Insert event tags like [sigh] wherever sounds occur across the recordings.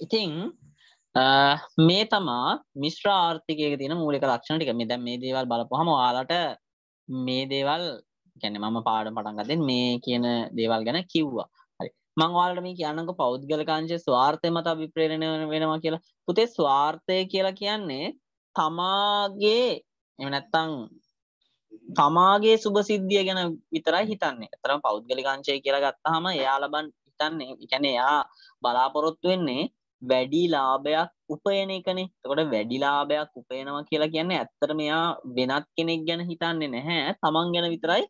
ඉතිං මේ තමා මිශ්‍ර ආර්ථිකයක තියෙන මූලික ලක්ෂණ ටික මේ දැන් මේ දේවල් බලපුවහම ඔයාලට මේ දේවල් කියන්නේ මම පාඩම් පටන් ගත්තේ මේ කියන දේවල් ගැන කිව්වා. හරි. මම ඔයාලට මේ කියන්නම්කො පෞද්ගලික අංශයේ ස්වාර්ථය මත අභිප්‍රේරණය වෙනවා කියලා. පුතේ ස්වාර්ථය කියලා කියන්නේ තමාගේ එහෙම නැත්තම් තමාගේ සුභසිද්ධිය ගැන විතරයි හිතන්නේ. අතරම පෞද්ගලික අංශය කියලා ගත්තාම එයා ලබන් හිතන්නේ, ඒ කියන්නේ එයා බලාපොරොත්තු වෙන්නේ වැඩි ලාභයක් උපයන එකනේ. එතකොට වැඩි ලාභයක් උපයනවා කියලා කියන්නේ ඇත්තට මෙයා වෙනත් කෙනෙක් ගැන හිතන්නේ නැහැ. තමන් ගැන විතරයි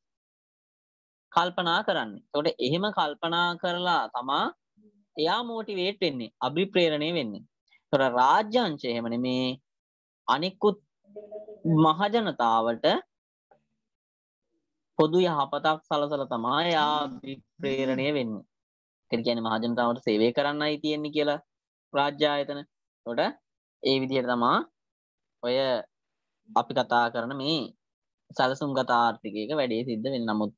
කල්පනා කරන්නේ. එතකොට එහෙම කල්පනා කරලා තමා එයා මෝටිවේට් වෙන්නේ, අභිප්‍රේරණය වෙන්නේ. එතකොට රාජ්‍ය අංශය එහෙම නෙමේ අනිකුත් මහජනතාවට පොදු යහපතක් සලසලා තමයි එයා අභිප්‍රේරණය වෙන්නේ. ඒ කියන්නේ මහජනතාවට සේවය කරන්නයි තියෙන්නේ කියලා රාජ්‍ය ආයතන. එතකොට ඒ විදිහට තමා ඔය අපි කතා කරන මේ සැලසුම්ගත ආර්ථිකයක වැඩේ සිද්ධ වෙන්නේ. නමුත්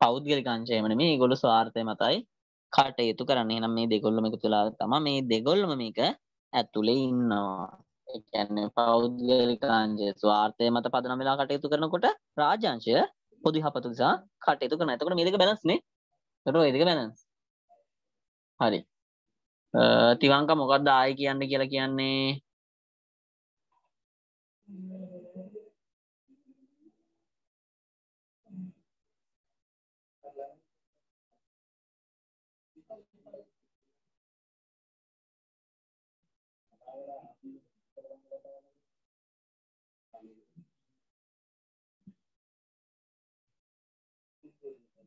පෞද්ගලික අංශයම නෙමෙයි ඒගොල්ලෝ ස්වාර්ථය මතයි කටයුතු කරන්නේ. එහෙනම් මේ දෙගොල්ලම එකතු වෙලා තමයි මේ දෙගොල්ලම මේක ඇතුලේ ඉන්නවා. ඒ කියන්නේ පෞද්ගලික අංශය ස්වාර්ථය මත පදනම් වෙලා කටයුතු කරනකොට රාජ්‍ය අංශය පොදු යහපත නිසා කටයුතු කරනවා. එතකොට මේ දෙක බැලන්ස් නේ. එතකොට මේ දෙක බැලන්ස්. හරි. තිවංක මොකක්ද ආය කියන්න කියලා කියන්නේ?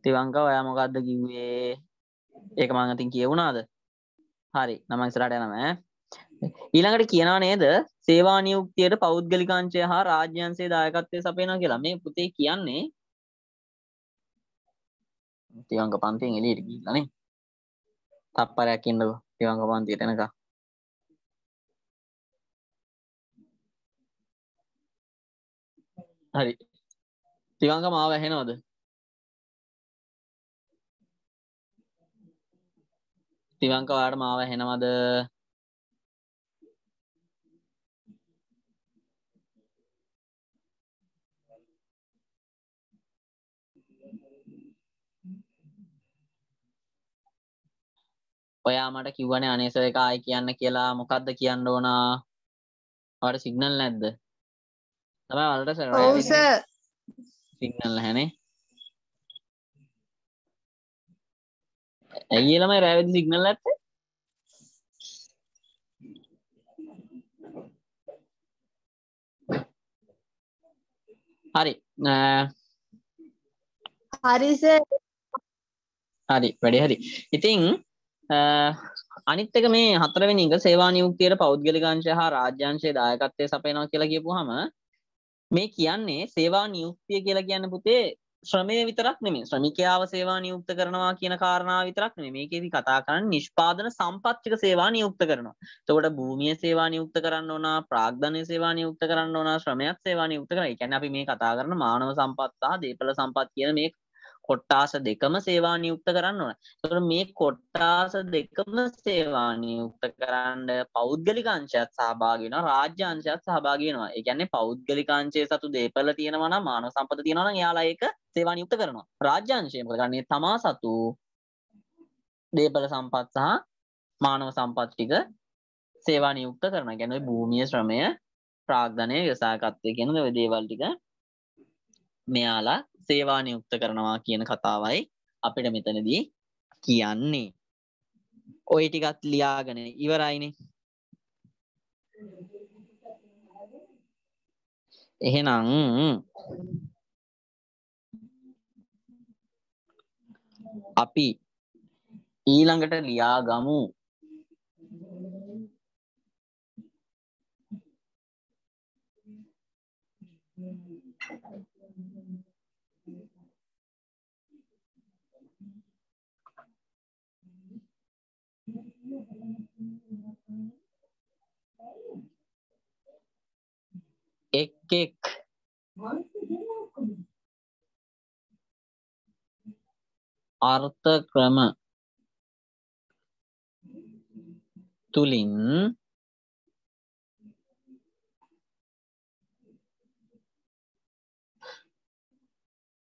තිවංක ඔයා මොකක්ද කිව්වේ? ඒක මං අතින් කියවුණාද? හරි නම ඉස්සරහට යනවා ඈ. ඊළඟට කියනවා නේද? සේවා නියුක්තියට පෞද්ගලික අංශය හා රාජ්‍ය අංශයේ දායකත්වය සපයනවා කියලා. මේ පුතේ කියන්නේ තිවංග පන්තියෙන් එළියට ගිහිල්ලා නේ. තප්පරයක් ඉන්නකෝ තිවංග පන්තියට එනකම්. හරි. තිවංග මාව ඇහෙනවද? තිවංක ඔයාට මාව ඇහෙනවද? ඔයා මට කිව්වනේ අනේ සර් එක ආයි කියන්න කියලා මොකද්ද කියන්න ඕන? ඔයාට සිග්නල් නැද්ද? තමයි වලට. සිග්නල් නැහැනේ. ඇයි ළමයි රෑවෙදි සිග්නල් නැත්තේ? හරි. හරි. හරි වැඩේ හරි. ඉතින් අනිත් එක මේ හතරවෙනි එක සේවා නියුක්තියට පෞද්ගලික අංශය හා රාජ්‍ය අංශයේ දායකත්වය සපයනවා කියලා කියපුවාම මේ කියන්නේ සේවා නියුක්තිය කියලා කියන්නේ පුතේ ශ්‍රමය විතරක් නෙමේ ශ්‍රමිකයාව සේවා නියුක්ත කරනවා කියන කාරණාව විතරක් නෙමේ මේකේදී කතා කරන්නේ නිෂ්පාදන සම්පත්තික සේවා නියුක්ත කරනවා. එතකොට භූමිය සේවා නියුක්ත කරන්න ඕන, ප්‍රාග්ධනය සේවා නියුක්ත කරන්න ඕන, ශ්‍රමයක් සේවා නියුක්ත කරනවා. ඒ කියන්නේ අපි මේ කතා කරන මානව සම්පත් සහ දේපල සම්පත් කියන මේ කොට්ටාස දෙකම සේවා නියුක්ත කරන්න ඕන. එතකොට මේ කොට්ටාස දෙකම සේවා නියුක්ත කරන්න පෞද්ගලික අංශයත් සහභාගී වෙනවා, රාජ්‍ය අංශයත් සහභාගී වෙනවා. ඒ කියන්නේ පෞද්ගලික අංශයේ සතු දේපල තියෙනවා නම් මානව සම්පත තියෙනවා නම් එයාලා ඒක සේවා නියුක්ත කරනවා. රාජ්‍ය අංශය මොකද කරන්නේ? තමා සතු දේපල සම්පත් සහ මානව සම්පත් ටික සේවා නියුක්ත කරනවා. කියන්නේ භූමිය ශ්‍රමය, ප්‍රාග්ධනය, යසාකත්වය කියන ඔය දේවල් ටික මෙයාලා සේවා නියුක්ත කරනවා කියන කතාවයි අපිට මෙතනදී කියන්නේ. ඔය ටිකත් ලියාගෙන ඉවරයිනේ. එහෙනම් අපි ඊළඟට ලියා ගමු එක් එක්. අර්ථ ක්‍රම තුලින්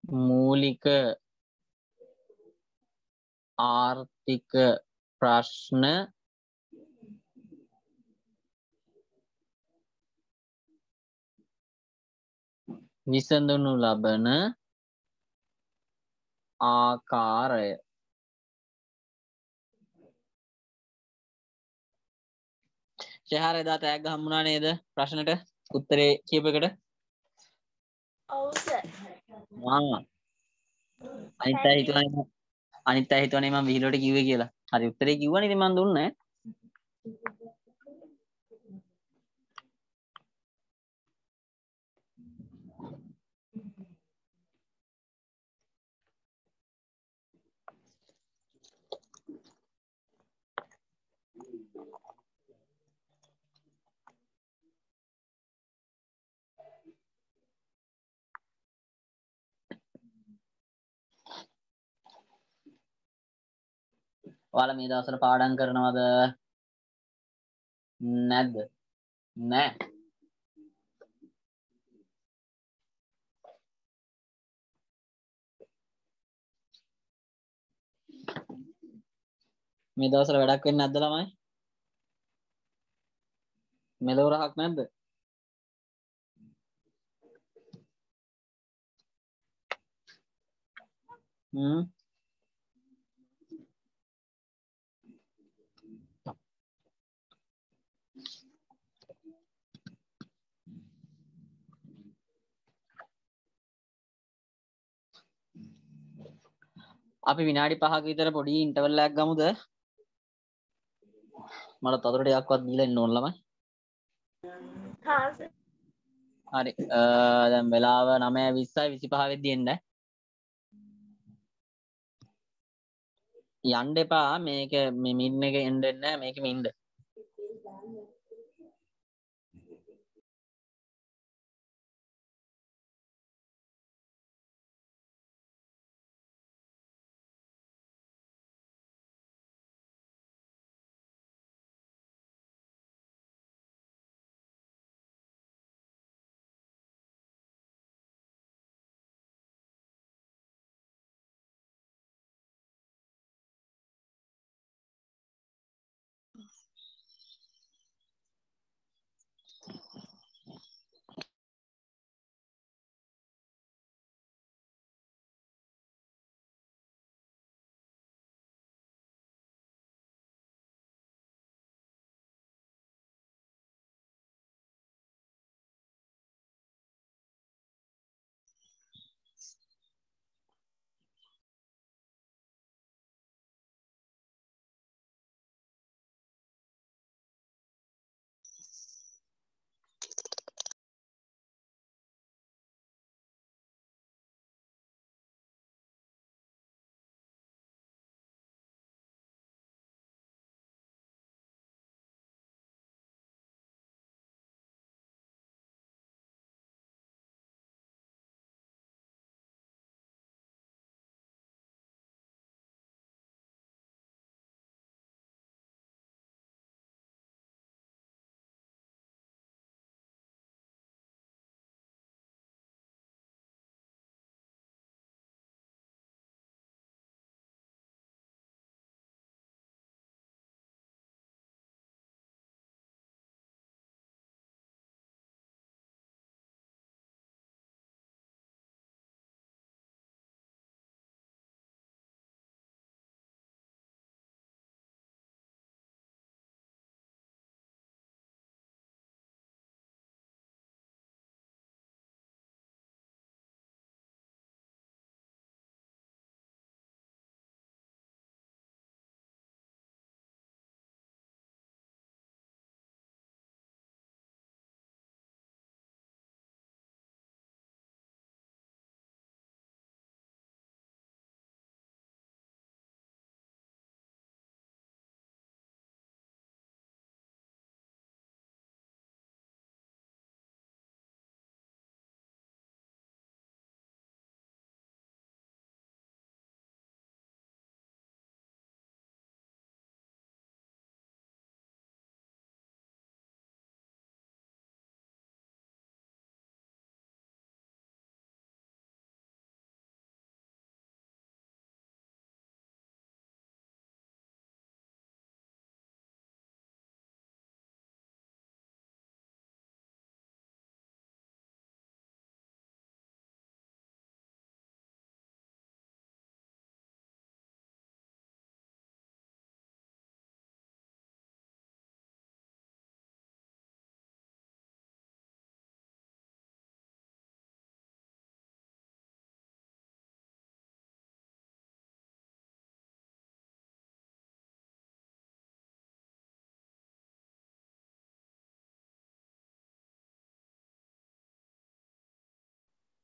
මූලික ආර්ථික ප්‍රශ්න විසඳනු ලබන ආකාරය. ශහර එදා තෑග්ග හම්බුණා නේද? ප්‍රශ්නට? උත්තරේ කියපකට අනිත් අය හිතුවනේ අනිත් අය හිතුවනේ මම විහිළුවට කිව්වේ කියලා. හරි උත්තරේ කිව්වනේ ඉතින් මම දුන්නේ. ඔයාලා මේ දවස්වල පාඩම් කරනවද? නැද්ද? නෑ. මේ දවස්වල වැඩක් වෙන්නේ නැද්ද ළමයි? මෙලෝ රහක් නැද්ද? හ්ම්. අපි විනාඩි පහක විතර පොඩි ඉන්ටර්වල් එකක් ගමුද? මට තවදුර ටිකක්වත් දීලා ඉන්න ඕන ළමයි. හරි. දැන් වෙලාව 9:20යි 25 වෙද්දි එන්න. යන්න එපා මේක මේ මීටින් එක එන්න නැහැ මේකෙම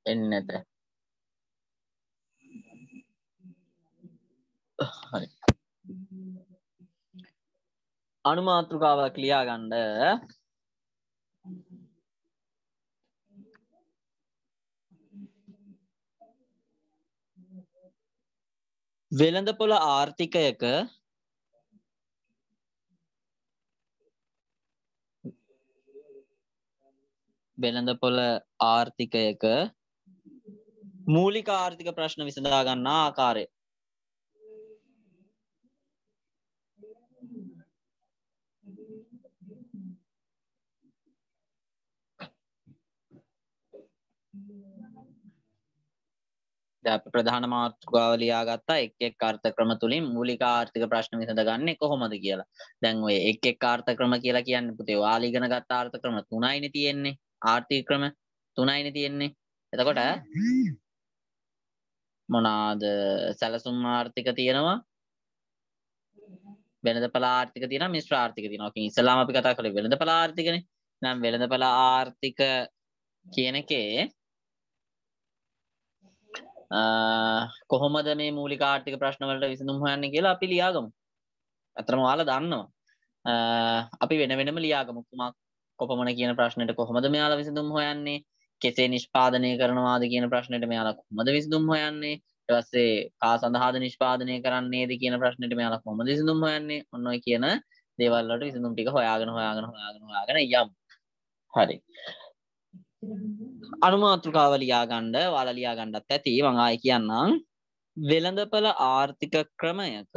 එන්නේ නැත. හරි. අනුමාතෘකාවක් ලියා ගන්න වෙළඳපොළ ආර්ථිකයක වෙළඳපොළ ආර්ථිකයක මූලික ආර්ථික ප්‍රශ්න විසඳා ගන්නා ආකාරය අප ප්‍රධාන මාතෘකාව ලියාගත්තා එක් එක් අර්ථ ක්‍රම තුලින් මූලික ආර්ථික ප්‍රශ්න විසඳගන්නේ කොහොමද කියලා. දැන් ඔය එක් එක් අර්ථ ක්‍රම කියලා කියන්නේ පුතේ ඔයාලා ඉගෙන ගත්ත අර්ථ ක්‍රම තුනයිනේ තියෙන්නේ. ආර්ථික ක්‍රම තුනයිනේ තියෙන්නේ. එතකොට මොනාද සැලසුම් ආර්ථික තියෙනවා වෙළඳපළ ආර්ථික තියෙනවා මිශ්‍ර ආර්ථික තියෙනවා. ඔකින් ඉස්සලාම අපි කතා කරේ වෙළඳපළ ආර්ථිකනේ. නම් වෙළඳපළ ආර්ථික කියන එකේ කොහොමද මේ මූලික ආර්ථික ප්‍රශ්න වලට විසඳුම් හොයන්නේ කියලා අපි ලියාගමු. අතරම ඔයාලා දන්නවා. අපි වෙන වෙනම ලියාගමු කුමක් කොපමණ කියන ප්‍රශ්නෙට කොහොමද මෙයාලා විසඳුම් හොයන්නේ? කෙසේ නිෂ්පාදනය කරනවාද කියන ප්‍රශ්නෙට මෙයාලා කොහොමද විසඳුම් හොයන්නේ? ඊට පස්සේ කා සඳහාද නිෂ්පාදනය කරන්නේද කියන ප්‍රශ්නෙට මෙයාලා කොහොමද විසඳුම් හොයන්නේ? ඔන්න ඔය කියන දේවල් වලට විසඳුම් ටික හොයාගෙන හොයාගෙන හොයාගෙන හොයාගෙන යමු. හරි. අනුමාතෘකාව ලියාගණ්ඩ වාල ලියාගණ්ඩත් ඇති මඟආයි කියන්නම් වෙළඳපළ ආර්ථික ක්‍රමයක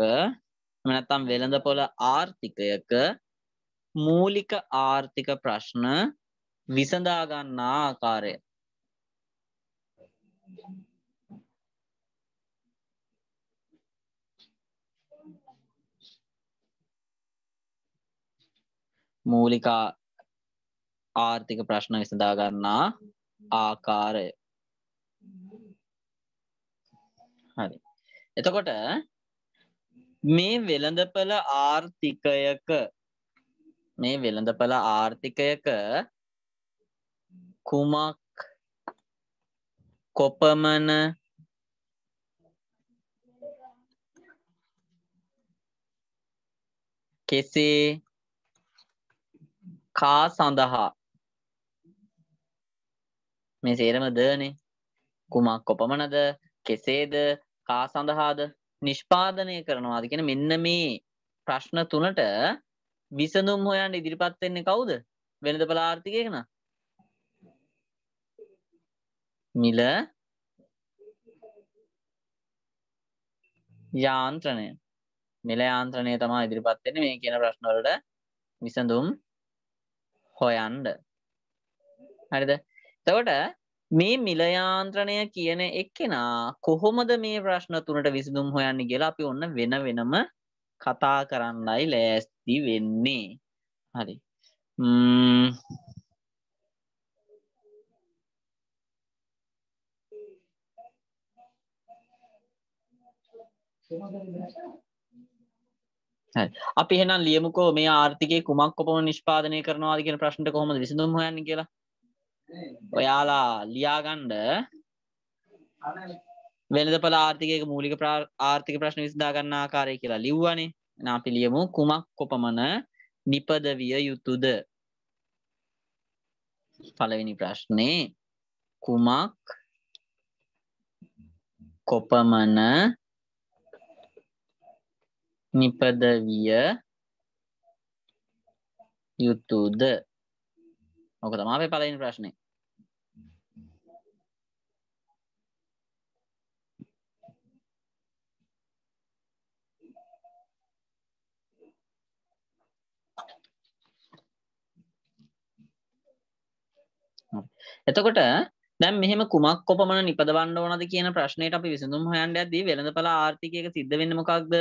නැත්තම් වෙළඳපොළ ආර්ථිකයක මූලික ආර්ථික ප්‍රශ්න විසඳාගන්නා ආකාරය. මූලිකා ආර්ථික ප්‍රශ්න විසඳා ගන්නා ආකාරය. හරි. එතකොට මේ වෙළඳපළ ආර්ථිකයක මේ වෙළඳපළ ආර්ථිකයක කුමක් කොපමණ කෙසේ කා සඳහා මේ සේරම දනේ කුමක් කොපමණද? කෙසේද? කා සඳහාද? නිෂ්පාදනය කරනවාද කියන මෙන්න මේ ප්‍රශ්න තුනට විසඳුම් හොයන්න ඉදිරිපත් වෙන්නේ කවුද? වෙළඳ පළ ආර්ථිකයක නා. මිල යාන්ත්‍රණය. මිල යාන්ත්‍රණය තමයි ඉදිරිපත් වෙන්නේ මේ කියන ප්‍රශ්න වලට. විසඳුම් හොයන්න හරිද? එතකොට මේ මිලයාන්ත්‍රණය කියන එක්කෙනා කොහොමද මේ ප්‍රශ්න තුනට විසඳුම් හොයන්න කියලා අපි ඔන්න වෙන වෙනම කතා කරන්නයි ලෑස්ති වෙන්නේ. හරි. අපි එහෙනම් ලියමුකෝ මේ ආර්ථිකයේ කුමක් කොපමණ නිෂ්පාදනය කරනවාද කියන ප්‍රශ්නට කොහොමද විසඳුම් හොයන්නේ කියලා? ඔයාලා ලියාගණ්ඩ වෙනදපල ආර්ථිකයක මූලික ආර්ථික ප්‍රශ්න විසදා ගන්න ආකාරය කියලා ලිව්වනේ. අපි ලියමු කුමක් කොපමණ නිපදවිය යුතුද? පළවෙනි ප්‍රශ්නේ. කුමක් කොපමණ නිපදවිය යුතුද ඕක තමයි අපේ පළවෙනි ප්‍රශ්නේ එතකොට දැන් මෙහෙම කුමක් කොපමණ නිපදවන්න ඕනද කියන ප්‍රශ්නයට අපි විසඳුම් හොයන්න යද්දී වෙළඳපළ ආර්ථිකයක සිද්ධ වෙන්නේ මොකක්ද?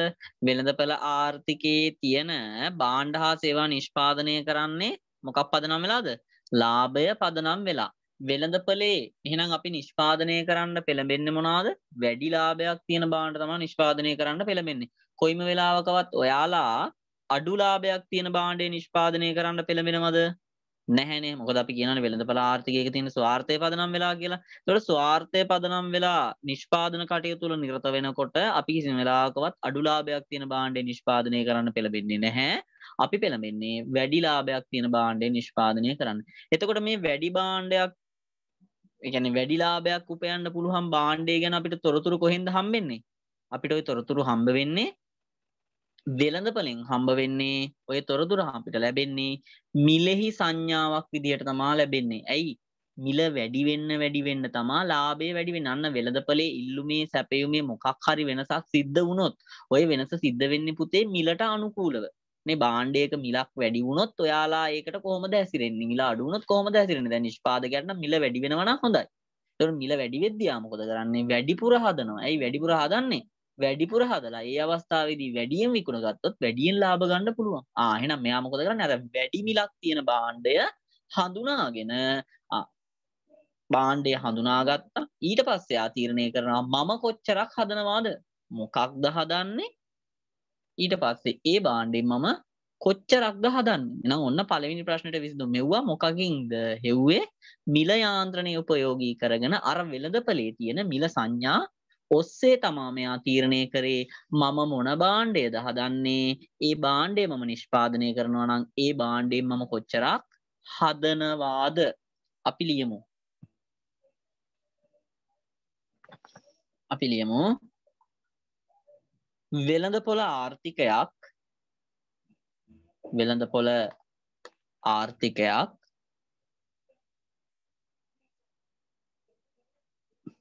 වෙළඳපළ ආර්ථිකයේ තියෙන භාණ්ඩ හා සේවා නිෂ්පාදනය කරන්නේ මොකක් පදනම් වෙලාද? ලාභය පදනම් වෙලා. වෙළඳපලේ එහෙනම් අපි නිෂ්පාදනය කරන්න පෙළඹෙන්නේ මොනවාද? වැඩි ලාභයක් තියෙන භාණ්ඩ තමයි නිෂ්පාදනය කරන්න පෙළඹෙන්නේ. කොයිම වෙලාවකවත් ඔයාලා අඩු ලාභයක් තියෙන භාණ්ඩේ නිෂ්පාදනය කරන්න පෙළඹෙනවද? නැහැනේ මොකද අපි කියනවනේ වෙළඳපළ ආර්ථිකයක තියෙන ස්වාර්ථය පදනම් වෙලා කියලා. ඒතකොට ස්වාර්ථය පදනම් වෙලා නිෂ්පාදන කටයුතු වල නිරත වෙනකොට අපි කිසිම වෙලාවකවත් අඩු ලාභයක් තියෙන භාණ්ඩය නිෂ්පාදනය කරන්න පෙළඹෙන්නේ නැහැ. අපි පෙළඹෙන්නේ වැඩි ලාභයක් තියෙන භාණ්ඩය නිෂ්පාදනය කරන්න. එතකොට මේ වැඩි භාණ්ඩයක් ඒ කියන්නේ වැඩි ලාභයක් උපයන්න පුළුවන් භාණ්ඩය ගැන අපිට තොරතුරු කොහෙන්ද හම්බෙන්නේ? අපිට ওই තොරතුරු හම්බ වෙන්නේ වෙළඳපලෙන් හම්බ වෙන්නේ ඔය තොරතුර අපිට ලැබෙන්නේ මිලෙහි සංඥාවක් විදිහට තමා ලැබෙන්නේ. ඇයි? මිල වැඩි වෙන්න වැඩි වෙන්න තමා ලාභය වැඩි වෙන්න. අන්න වෙළඳපලේ ඉල්ලුමේ සැපයුමේ මොකක් හරි වෙනසක් සිද්ධ වුණොත් ඔය වෙනස සිද්ධ වෙන්නේ පුතේ මිලට අනුකූලව. මේ භාණ්ඩයක මිලක් වැඩි වුණොත් ඔයාලා ඒකට කොහොමද හැසිරෙන්නේ? මිල අඩු වුණොත් කොහොමද හැසිරෙන්නේ? දැන් නිෂ්පාදකයාට නම් මිල වැඩි වෙනවා නම් හොඳයි. ඒතකොට මිල වැඩි වෙද්දී ආ මොකද කරන්නේ? වැඩිපුර හදනවා. ඇයි වැඩිපුර හදන්නේ? වැඩිපුර හදලා ඒ අවස්ථාවේදී වැඩියෙන් විකුණ ගත්තොත් වැඩියෙන් ලාභ ගන්න පුළුවන්. ආ එහෙනම් මෙයා මොකද කරන්නේ? අර වැඩි මිලක් තියෙන භාණ්ඩය හඳුනාගෙන භාණ්ඩය හඳුනාගත්තා. ඊට පස්සේ ආ තීරණය කරනවා මම කොච්චරක් හදනවාද? මොකක්ද හදන්නේ? ඊට පස්සේ ඒ භාණ්ඩෙන් මම කොච්චරක්ද හදන්නේ? එහෙනම් ඔන්න පළවෙනි ප්‍රශ්නෙට විසඳුම මෙව්වා මොකකින්ද? හෙව්වේ මිල යාන්ත්‍රණය උපයෝගී කරගෙන අර වෙළඳපළේ තියෙන මිල සංඥා ඔස්සේ තමා මෙයා තීරණය කරේ මම මොන භාණ්ඩයද හදන්නේ? ඒ භාණ්ඩය මම නිෂ්පාදනය කරනවා නම් ඒ භාණ්ඩයෙන් මම කොච්චරක් හදනවාද? අපි ලියමු. අපි ලියමු. වෙළඳපොළ ආර්ථිකයක්. වෙළඳපොළ ආර්ථිකයක්.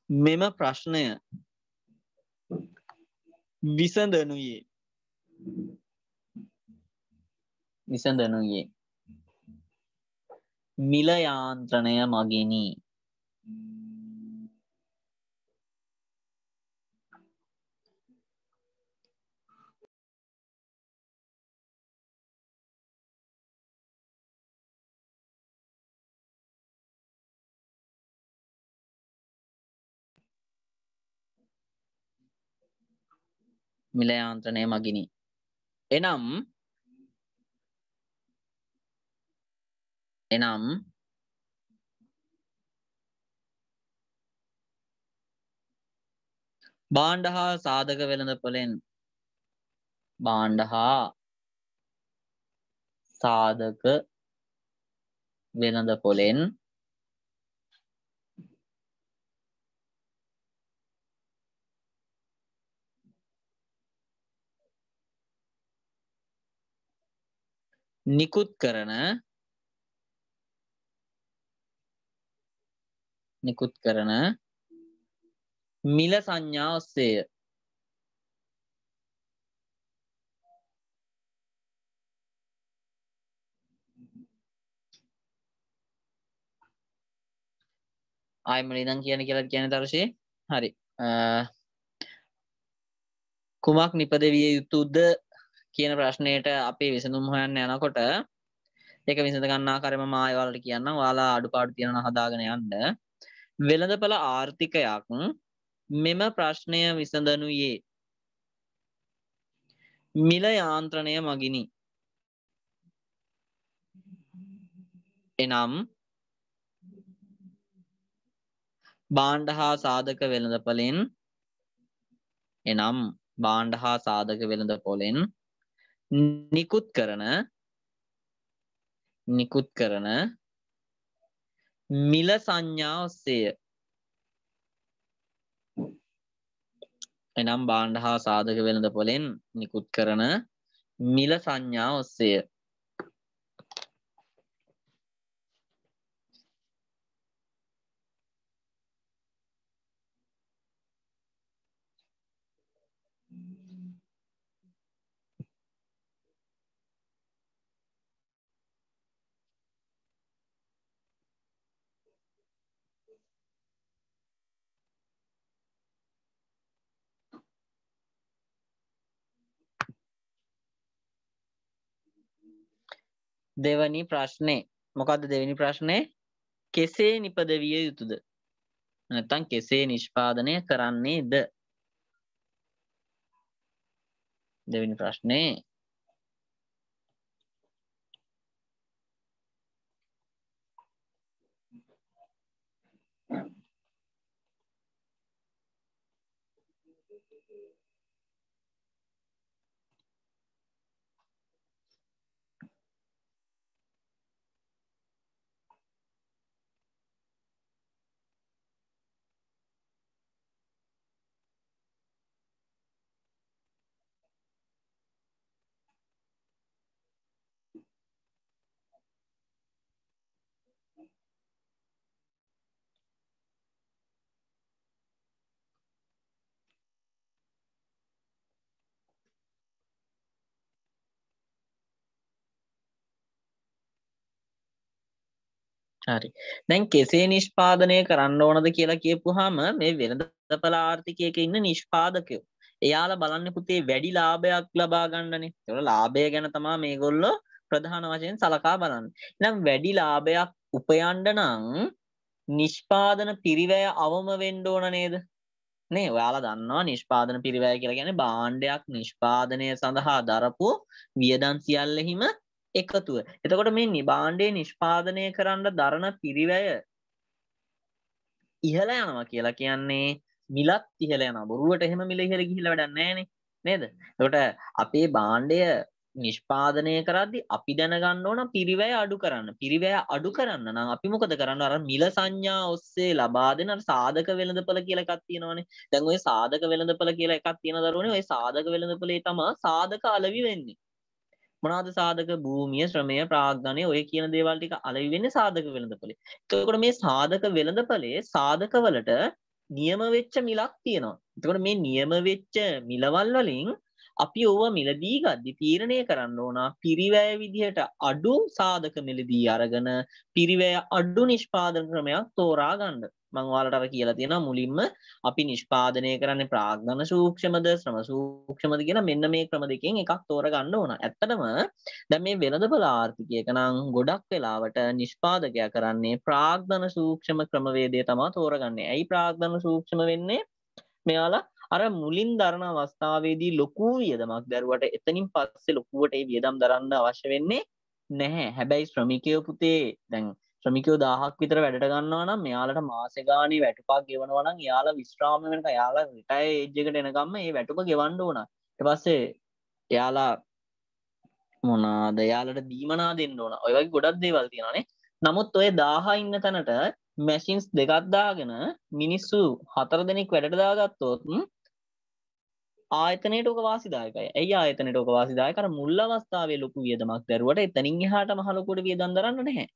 මෙම ප්‍රශ්නය විසඳනුයේ. විසඳනුයේ. මිල යාන්ත්‍රණය මගිනි. මිල යාන්ත්‍රණය මගිනි. එනම් එනම් බාණ්ඩ හා සාධක වෙළඳ පොලෙන් බාණ්ඩ හා සාධක වෙළඳ නිකුත් කරන නිකුත් කරන මිල සංඥා ඔස්සේය. ආයමල ඉදන් කියන කියලා කියන දර්ශය හරි. කුමක් නිපදවිය යුතුද? කියන ප්‍රශ්නයට අපේ විසඳුම් හොයන්න යනකොට ඒක විසඳ ගන්න ආකාරය මම ආයෙ ඔයාලට කියන්නම්. ඔයාලා අඩුපාඩු තියෙනවා හදාගෙන යන්න. වෙළඳපළ ආර්ථිකයක් මෙම ප්‍රශ්නය විසඳනුයේ මිල යාන්ත්‍රණය මගිනි. එනම් බාණ්ඩ හා සාධක වෙළඳපළෙන් එනම් බාණ්ඩ හා සාධක වෙළඳ පොලෙන් නිකුත් කරන නිකුත් කරන මිල සංඥා ඔස්සේය. එනම් බාණ්ඩ හා සාධක වෙළඳ පොලෙන් නිකුත් කරන මිල සංඥා ඔස්සේය. දෙවනි ප්‍රශ්නේ. මොකක්ද දෙවැනි ප්‍රශ්නේ? කෙසේ නිපදවිය යුතුද? නැත්තම් කෙසේ නිෂ්පාදනය කරන්නේද? දෙවෙනි ප්‍රශ්නේ හරි. දැන් කෙසේ නිෂ්පාදනය කරන්න ඕනද කියලා කියපුහම මේ වෙනදපල ආර්ථිකයක ඉන්න නිෂ්පාදකයෝ. එයාලා බලන්න පුතේ වැඩි ලාභයක් ලබා ගන්නනේ. එවල ලාභය ගැන තමා මේ ගොල්ලෝ ප්‍රධාන වශයෙන් සලකා බලන්න. නම් වැඩි ලාභයක් උපයන්ඩ නං නිෂ්පාදන පිරිවැය අවම වෙන්ඩෝන නේද? නේ ඔයාලා දන්නවා නිෂ්පාදන පිරිවැය කියලා ගැන බාණ්ඩයක් නිෂ්පාදනය සඳහා දරපු වියදන් සියල්ලෙහිම එකතුව. එතකොට මේ නිබාණ්ඩේ නිෂ්පාදනය කරන්න දරණ පිරිවැය ඉහල යනවා කියලා කියන්නේ මිලත් ඉහල යන බොරුවට එහෙම මිල ඉහල ගිහිල වැඩන්න නෑන නේද. තොට අපේ බාණ්ඩය නිෂ්පාදනය කරදදි අපි දැනගන්න ඕන පිරිවැය අඩු කරන්න. පිරිවැය අඩු කරන්න නම් අපි මොකද කරන්න? අර මිල සංඥා ඔස්සේ ලබා දෙන සාධක වෙළඳ පල කියලකත් තියෙනවානේ. දැන් ඔය සාධක වෙළඳ පල කියලා එකත් තියෙන දරුවනේ. ඔය සාධක වෙළඳ පලේ තමා සාධක අලවි වෙන්නේ. මොනවාද සාධක භූමිය ශ්‍රමය ප්‍රාග්ධනය ඔය කියන දේවල් ටික අලෙවි වෙන්නේ සාධක වෙළඳපොලේ. එතකොට මේ සාධක වෙළඳපොලේ සාධකවලට නියම වෙච්ච මිලක් තියෙනවා. එතකොට මේ නියම වෙච්ච මිලවල් වලින් අපි ඕවා මිලදී ගද්දි තීරණය කරන්න ඕන පිරිවැය විදිහට අඩු සාධක මිලදී අරගෙන පිරිවැය අඩු නිෂ්පාදන ක්‍රමයක් තෝරා ගන්න. මං ඔයාලට අර කියලා තියෙනවා මුලින්ම අපි නිෂ්පාදනය කරන්නේ ප්‍රාග්ධන සූක්ෂමද ශ්‍රම සූක්ෂමද කියලා මෙන්න මේ ක්‍රම දෙකෙන් එකක් තෝරගන්න ඕන. ඇත්තටම දැන් මේ වෙළඳපොළ ආර්ථිකයක නම් ගොඩක් වෙලාවට නිෂ්පාදකයා කරන්නේ ප්‍රාග්ධන සූක්ෂම ක්‍රමවේදය තමයි තෝරගන්නේ. ඇයි ප්‍රාග්ධන සූක්ෂම වෙන්නේ? මෙයාලා අර මුලින් දරන අවස්ථාවේදී ලොකු වියදමක් දැරුවට එතනින් පස්සේ ලොකුවට ඒ වියදම් දරන්න අවශ්‍ය වෙන්නේ නැහැ. හැබැයි ශ්‍රමිකයෝ පුතේ දැන් ශ්‍රමිකයෝ දාහක් විතර වැඩට ගන්නවා නම් මෙයාලට මාසෙ ගානේ වැටුපක් ගෙවනවා නම් එයාලා විශ්‍රාම වෙනකන් එයාලා රිටයර් ඒජ් එකට එනකම්ම මේ වැටුප ගෙවන්න ඕන. ඊට පස්සේ එයාලා මොනවාද එයාලට දීමනා දෙන්න ඕන. ඔය වගේ ගොඩක් දේවල් තියෙනවානේ. නමුත් ඔය 1000 ඉන්න තැනට මැෂින්ස් දෙකක් දාගෙන මිනිස්සු හතර දෙනෙක් වැඩට දාගත්තොත් ආයතනයට ඕක වාසිදායකයි. ඇයි ආයතනයට ඕක වාසිදායක? අර මුල් අවස්ථාවේ ලොකු වියදමක් දරුවට එතනින් එහාට මහ ලොකුට වියදම් දරන්න නැහැ.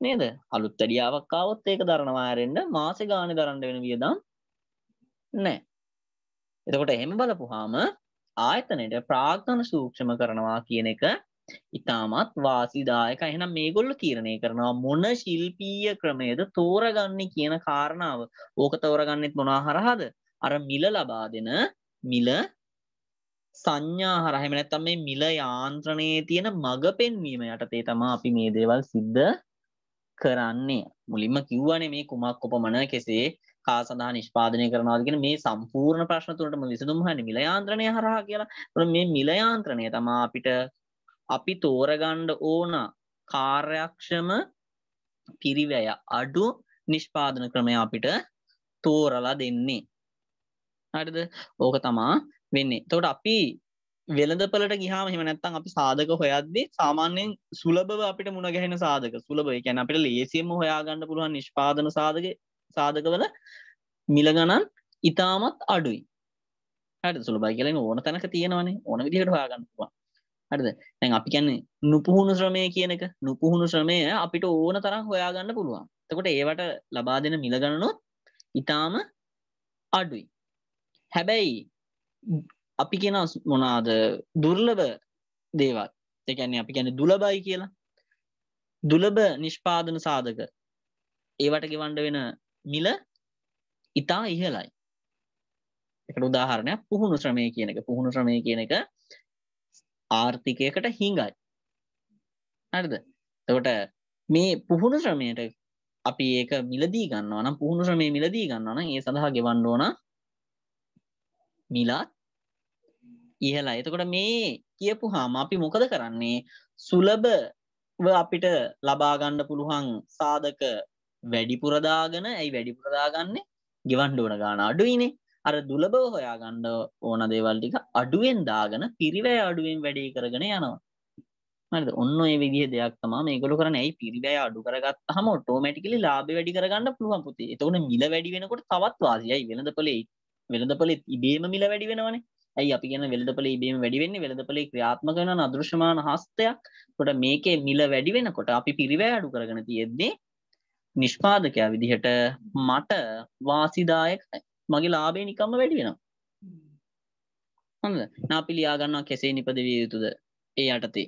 නේද අලුත් වැඩියාවක් ආවොත් ඒක දරනවා ඇරෙන්න මාසෙ ගානේ දරන්න වෙන වියදම් නැහැ. එතකොට එහෙම බලපුවාම ආයතනයේ ප්‍රාග්ධන සූක්ෂම කරනවා කියන එක ඉතාමත් වාසිදායක එහෙනම් මේගොල්ලෝ තීරණය කරනවා මොන ශිල්පීය ක්‍රමයේද තෝරගන්නේ කියන කාරණාව. ඕක තෝරගන්නෙත් මොනවා හරහාද? අර මිල ලබා දෙන මිල සංඥා හරහා එහෙම නැත්නම් මේ මිල යාන්ත්‍රණයේ තියෙන මඟ පෙන්වීම යටතේ තමයි අපි මේ දේවල් සිද්ධ කරන්නේ මුලින්ම කිව්වනේ මේ කුමක් කොපමණ කෙසේ කා සඳහා නිෂ්පාදනය කරනවාද කියන මේ සම්පූර්ණ ප්‍රශ්න තුනටම විසඳුම් හොයන්නේ මිල යාන්ත්‍රණය හරහා කියලා. එතකොට මේ මිල යාන්ත්‍රණය තමයි අපිට අපි තෝරගන්න ඕන කාර්යක්ෂම පිරිවැය අඩු නිෂ්පාදන ක්‍රමය අපිට තෝරලා දෙන්නේ. හරිද? ඕක තමා වෙන්නේ. එතකොට අපි වෙළඳපලට ගිහාම එහෙම නැත්නම් අපි සාධක හොයද්දී සාමාන්‍යයෙන් සුලභව අපිට මුණ ගැහෙන සාධක. සුලභ. ඒ කියන්නේ අපිට ලේසියෙන්ම හොයාගන්න පුළුවන් නිෂ්පාදන සාධක සාධකවල මිල ගණන් ඉතාමත් අඩුයි. හරිද? සුලභයි කියලා ඕන තැනක තියෙනවනේ. ඕන විදිහට හොයාගන්න පුළුවන්. හරිද? දැන් අපි කියන්නේ නුපුහුණු ශ්‍රමය කියන එක. නුපුහුණු ශ්‍රමය අපිට ඕන තරම් හොයාගන්න පුළුවන්. එතකොට ඒවට ලබා දෙන මිල ගණනොත් ඉතාම අඩුයි. හැබැයි අපි කියන මොනාද? දුර්ලභ දේවල්. එකන්නේ අපි ගැන දුලබයි කියලා. දුලබ නිෂ්පාදන සාධක. ඒවට ගෙවන්ඩ වෙන මිල ඉතා ඉහලයි එකට උදාහරණයක් පුහුණු ශ්‍රමය කියන එක. පුහුණු ශ්‍රමය කියන එක ආර්ථිකයකට හිඟයි. හරිද? තවට මේ පුහුණු ශ්‍රමයට අපි ඒක මිලදී ගන්නවා නම් පුහුණු ශ්‍රමය මිලදී ගන්නවන ඒ සඳහා ගෙවන්ඩෝන මිලත් ඉහලා එතකොට මේ කියපු හාම අපි මොකද කරන්නේ? සුලබ අපිට ලබාගන්න පුළුවන් සාධක වැඩිපුරදාගෙන ඇයි වැඩිපුරදාගන්නේ ගෙවන්ඩ ඕන ගාන අඩුයිනේ. අර දුලබව හොයාගණ්ඩ ඕන දේවල් ටික අඩුවෙන් දාගෙන පිරිවෑ අඩුවෙන් වැඩි කරගෙන යනවා. හරිද? ඔන්න ඒ විදිහ දෙයක් තමයි මේගොල්ලෝ කරන්නේ. ඇයි පිරිවැය අඩු කරගත්තාම ඔටෝමැටිකලි ලාභය වැඩි කරගන්න පුළුවන් පුතේ. එතකොට මිල වැඩි වෙනකොට තවත් වාසියයි. වෙළඳපොලේ වෙළඳපොලේ ඉබේම මිල වැඩි වෙනවනේ. ඇයි අපි කියන වෙළඳපොලේ ඉබේම වැඩි වෙන්නේ වෙළඳපොලේ ක්‍රියාත්මක වෙන අදෘශ්‍යමාන හස්තයක්. කොට මේකේ මිල වැඩි වෙනකොට අපි පිරිවැය අඩු කරගෙන තියෙද්දී නිෂ්පාදකයා විදිහට මට වාසිදායකයි. මගේ ලාභය නිකම්ම වැඩි වෙනවා. හොඳද? නා අපි ලියා ගන්නවා කෙසේ නිපදවිය යුතුද? ඒ යටතේ.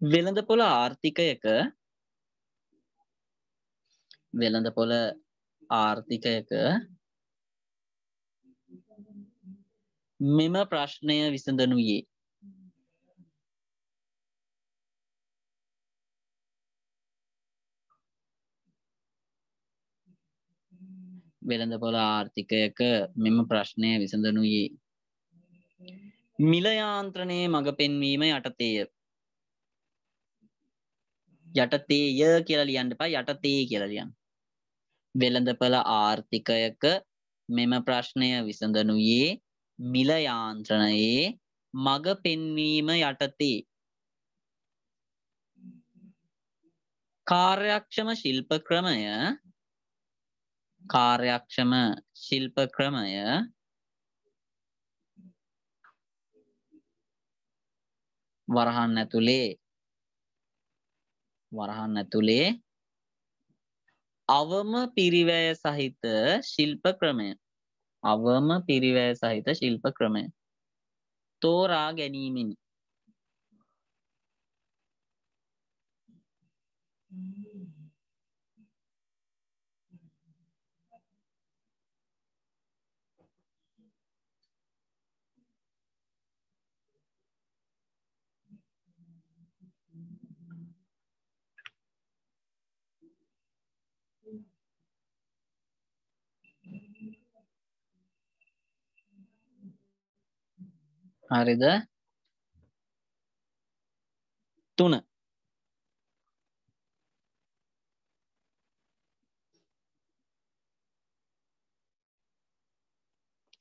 වෙළඳපොළ ආර්ථිකයක වෙළඳපොළ ආර්ථිකයක මෙම ප්‍රශ්නය විසඳනුයේ. වෙළඳපොළ ආර්ථිකයක මෙම ප්‍රශ්නය විසඳනුයේ. මිලයාන්ත්‍රණයේ මඟ පෙන්වීම යටතේය. යටතේය කියලා ලියන්න එපා. යටතේ කියලා ලියන්න. වෙළඳපළ ආර්ථිකයක මෙම ප්‍රශ්නය විසඳනුයේ මිල යාන්ත්‍රණයේ මඟ පෙන්වීම යටතේ. කාර්යක්ෂම ශිල්ප ක්‍රමය කාර්යක්ෂම ශිල්ප ක්‍රමය වරහන් ඇතුලේ වරහන් ඇතුලේ අවම පිරිවැය සහිත ශිල්ප ක්‍රමය අවම පිරිවැය සහිත ශිල්ප ක්‍රමය. තෝරා ගැනීමෙනි. හරිද? තුන.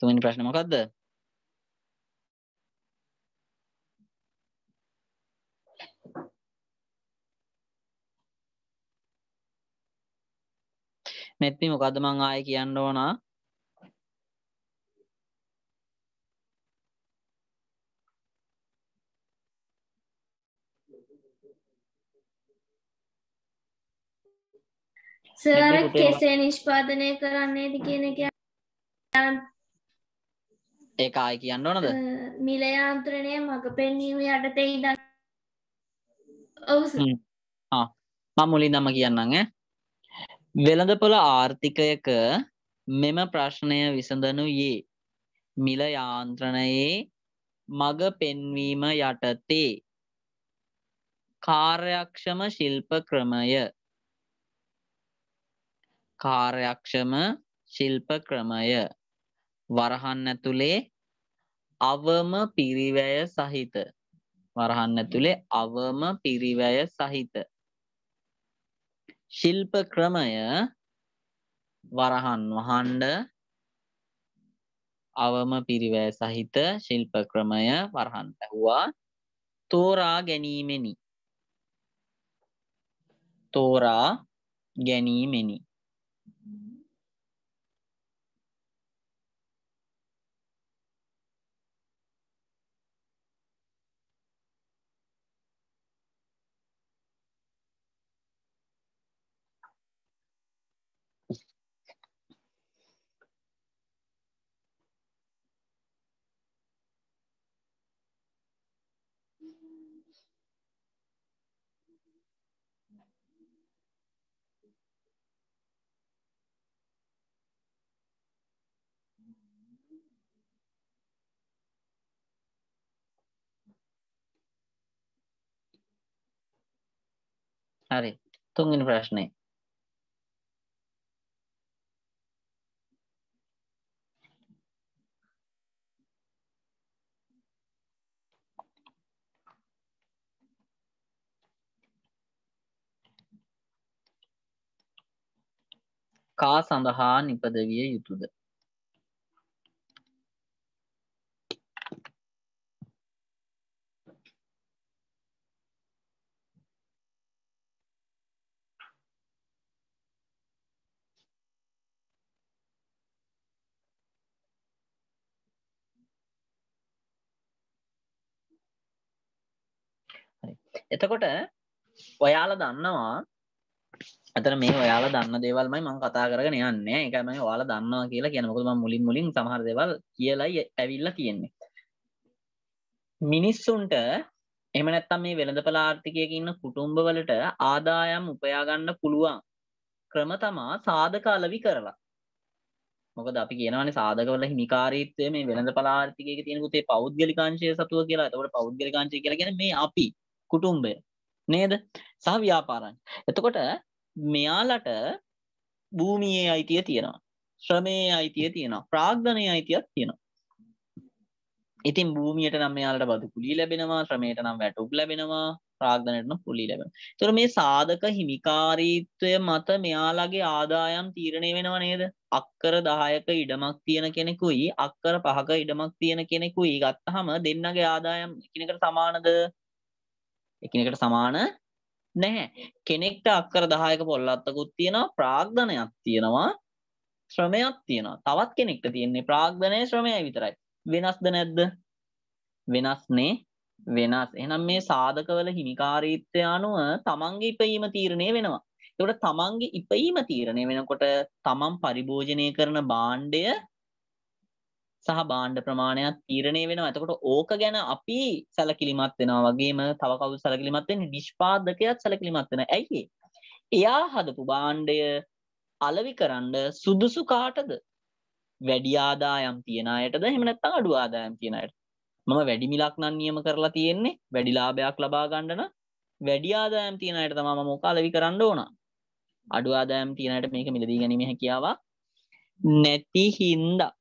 තුන්වෙනි ප්‍රශ්න මොකක්ද නැත්නම් මොකද්ද මං ආයේ කියන්න ඕන? සර් කෙසේ නිෂ්පාදනය කරන්නේද කියන එක ඒක ආයි කියන්න ඕනද? මිල යාන්ත්‍රණය මඟ පෙන්වීම යටතේ ඉඳන් ඔව් සර්. මම මුලින්දම කියන්නම් ඈ. වෙළඳපොළ ආර්ථිකයක මෙම ප්‍රශ්නය විසඳනුයේ මිල යාන්ත්‍රණයේ මඟ පෙන්වීම යටතේ කාර්යක්ෂම ශිල්ප ක්‍රමය කාර්යක්ෂම ශිල්ප ක්‍රමය වරහන් ඇතුලේ අවම පිරිවැය සහිත. වරහන් ඇතුලේ අවම පිරිවැය සහිත. ශිල්ප ක්‍රමය වරහන් වහන්ඩ අවම පිරිවැය සහිත ශිල්ප ක්‍රමය වරහන් ඇහුවා. තෝරා ගැනීමෙනි. තෝරා ගැනීමෙනි. හරි. තුන්වෙනි ප්‍රශ්නේ. කා සඳහා නිපදවිය යුතුද? එතකොට ඔයාලා දන්නවා අතර මේ ඔයාලා දන්න දේවල්මයි මම කතා කරගෙන යන්නේ ඒකයි මම ඔයාලා දන්නවා කියලා කියන මොකද මම මුලින් මුලින් සමහර දේවල් කියලායි ඇවිල්ලා තියෙන්නේ මිනිස්සුන්ට එහෙම නැත්නම් මේ වෙළඳපළ ආර්ථිකයක ඉන්න කුටුම්බවලට ආදායම් උපයා ගන්න පුළුවන් ක්‍රම තමා සාධක අලෙවි කරලා. මොකද අපි කියනවානේ සාධකවල හිමිකාරීත්වය මේ වෙළඳපළ ආර්ථිකයක තියෙන පුතේ පෞද්ගලිකාංශය සතුව කියලා. එතකොට පෞද්ගලිකාංශය කියලා කියන්නේ මේ අපි කුටුම්බය. නේද? සහ ව්‍යාපාරංශ. එතකොට මෙයාලට භූමියේ අයිතිය තියෙනවා. ශ්‍රමයේ අයිතිය තියෙනවා. ප්‍රාග්ධනයේ අයිතියක් තියෙනවා. ඉතින් භූමියට නම් මෙයාලට බදු කුලී ලැබෙනවා ශ්‍රමයට නම් වැටුප් ලැබෙනවා ප්‍රාග්ධනයට නම් කුලී ලැබෙනවා. ඒතර මේ සාධක හිමිකාරීත්වය මත මෙයාලගේ ආදායම් තීරණය වෙනව නේද? අක්කර 10ක ඉඩමක් තියෙන කෙනෙකුයි අක්කර 5ක ඉඩමක් තියෙන කෙනෙකුයි ගත්තාම දෙන්නගේ ආදායම් එකිනෙකට සමානද? එකිනෙකට සමාන නැහැ. කෙනෙක්ට අක්කර 10ක පොල්ලත්තකුත් තියෙනවා ප්‍රාග්ධනයක් තියෙනවා ශ්‍රමයක් තියෙනවා. තවත් කෙනෙක්ට තියෙන්නේ ප්‍රාග්ධනය ශ්‍රමයයි විතරයි. වෙනස්ද නැද්ද? වෙනස්නේ වෙනස්. එහෙනම් මේ සාධකවල හිමිකාරීත්වය අනුව තමන්ගේ ඉපීම තීරණය වෙනවා. ඒකට තමන්ගේ ඉපීම තීරණය වෙනකොට තමන් පරිභෝජනය කරන භාණ්ඩය සහ භාණ්ඩ ප්‍රමාණයක් තීරණය වෙනවා. එතකොට ඕක ගැන අපි සැලකිලිමත් වෙනවා. වගේම තව කවුරු සැලකිලිමත් වෙන්නේ? නිෂ්පාදකයාත් සැලකිලිමත් වෙනවා. ඇයි එයා හදපු භාණ්ඩය අලෙවි කරන්න සුදුසු කාටද? වැඩි ආදායම් තියන අයටද? එහෙම නැත්නම් අඩු ආදායම් තියන අයට මම වැඩි මිලක් නම් නියම කරලා තියෙන්නේ. වැඩි ලාභයක් ලබා ගන්න නම් වැඩි ආදායම් තියන අයට තමයි මම මොකක් අලෙවි කරන්න ඕන. අඩු ආදායම් තියන අයට මේක මිලදී ගැනීමේ හැකියාවක් නැති හින්දා.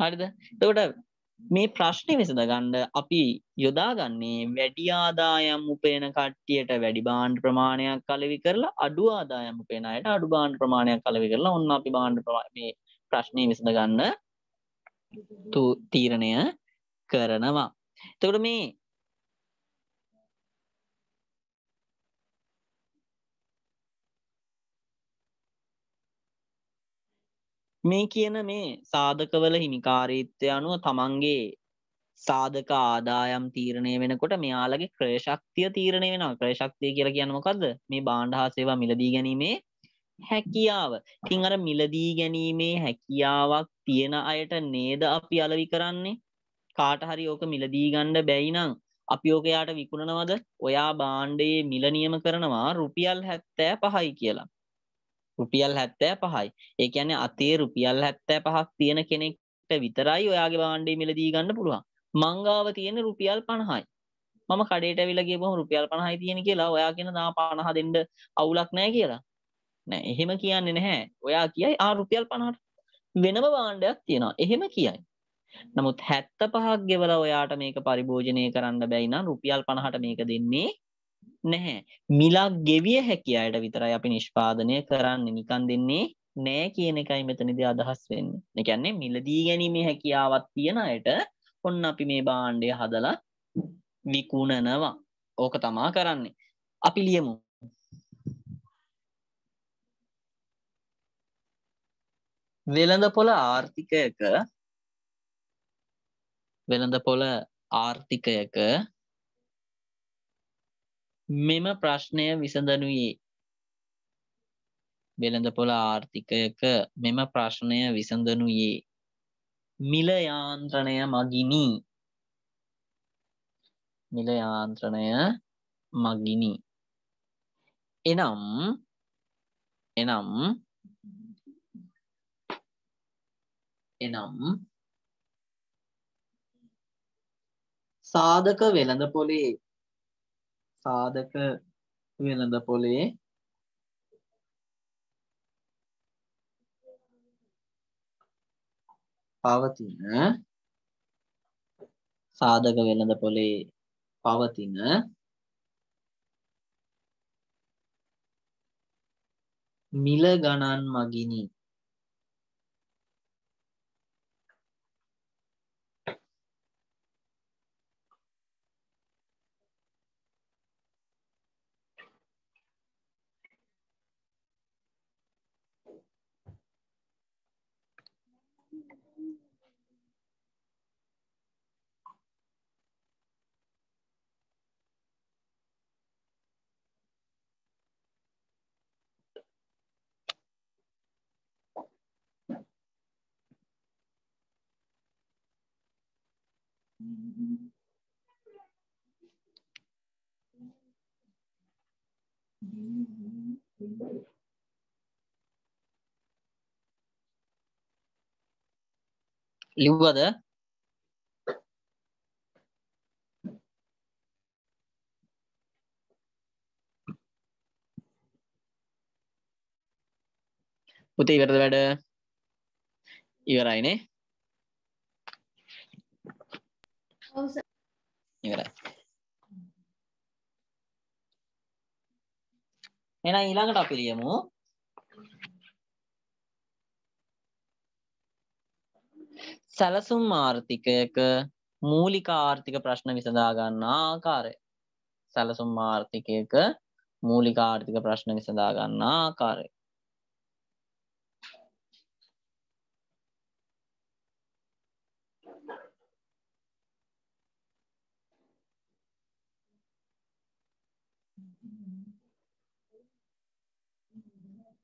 හරිද එතකොට මේ ප්‍රශ්නේ විසඳගන්න අපි යොදාගන්නේ වැඩි ආදායම් උපයන කට්ටියට වැඩි භාණ්ඩ ප්‍රමාණයක් අලෙවි කරලා අඩු ආදායම් උපයන අයට අඩු භාණ්ඩ ප්‍රමාණයක් අලෙවි කරලා ඔන්න අපි භාණ්ඩ මේ ප්‍රශ්නය විසඳගන්න තීරණය කරනවා. එතකොට මේ මේ කියන මේ සාධකවල හිමිකාරීත්වය අනුව තමන්ගේ සාධක ආදායම් තීරණය වෙනකොට මෙයාලගේ ක්‍රය ශක්තිය තීරණය වෙනවා. ක්‍රය ශක්තිය කියලා කියන්නේ මොකද්ද? මේ භාණ්ඩ හා සේවා මිලදී ගැනීමේ හැකියාව. ඉතින් අර මිලදී ගැනීමේ හැකියාවක් තියෙන අයට නේද අපි අලෙවි කරන්නේ? කාට හරි ඕක මිලදී ගන්න බැයි නම් අපි ඕක යාට විකුණනවද? ඔයා භාණ්ඩයේ මිල නියම කරනවා රුපියල් 75යි කියලා. රුපියල් 75යි. ඒ කියන්නේ අතේ රුපියල් 75ක් තියෙන කෙනෙක්ට විතරයි ඔයාගේ භාණ්ඩයේ මිලදී ගන්න පුළුවන්. මංගාව තියෙන රුපියල් 50යි. මම කඩේට ඇවිල්ලා ගියපුවම රුපියල් 50යි තියෙන කියලා ඔයා කියන දා 50 දෙන්න අවුලක් නැහැ කියලා. නෑ එහෙම කියන්නේ නැහැ. ඔයා කියයි ආ රුපියල් 50ට වෙනම භාණ්ඩයක් තියෙනවා. එහෙම කියයි. නමුත් 75ක් ගෙවලා ඔයාට මේක පරිභෝජනය කරන්න බැයි නම් රුපියල් 50ට මේක දෙන්නේ නැහැ. මිලක් ගෙවිය හැකි අයට විතරයි අපි නිෂ්පාදනය කරන්නේ. නිකන් දෙන්නේ නෑ කියන එකයි මෙතනදී අදහස් වෙන්නේ. ඒ කියන්නේ මිලදී ගැනීමේ හැකියාවක් තියන අයට ඔන්න අපි මේ භාණ්ඩය හදලා විකුණනවා. ඕක තමා කරන්නේ. අපි ලියමු වෙළඳපොළ ආර්ථිකයක වෙළඳපොළ ආර්ථිකයක මෙම ප්‍රශ්නය විසඳනුයේ. වෙළඳපොළ ආර්ථිකයක මෙම ප්‍රශ්නය විසඳනුයේ. මිල යාන්ත්‍රණය මගිනි. මිල යාන්ත්‍රණය මගිනි. එනම් එනම් එනම් සාධක වෙළඳ පොලේ සාධක වෙළඳ පොලේ. පවතින සාධක වෙළඳ පොලේ පවතින මිල ගණන් මගිනි. ලිව්වද? පුතේ ඉවරද වැඩ? ඉවරයිනේ ඉවරයි එහෙනම් ඊළඟට අපි ලියමු. සැලසුම් ආර්ථිකයක මූලික ආර්ථික ප්‍රශ්න විසඳා ගන්නා ආකාරය. සැලසුම් ආර්ථිකයක මූලික ආර්ථික ප්‍රශ්න විසඳා ගන්නා ආකාරය.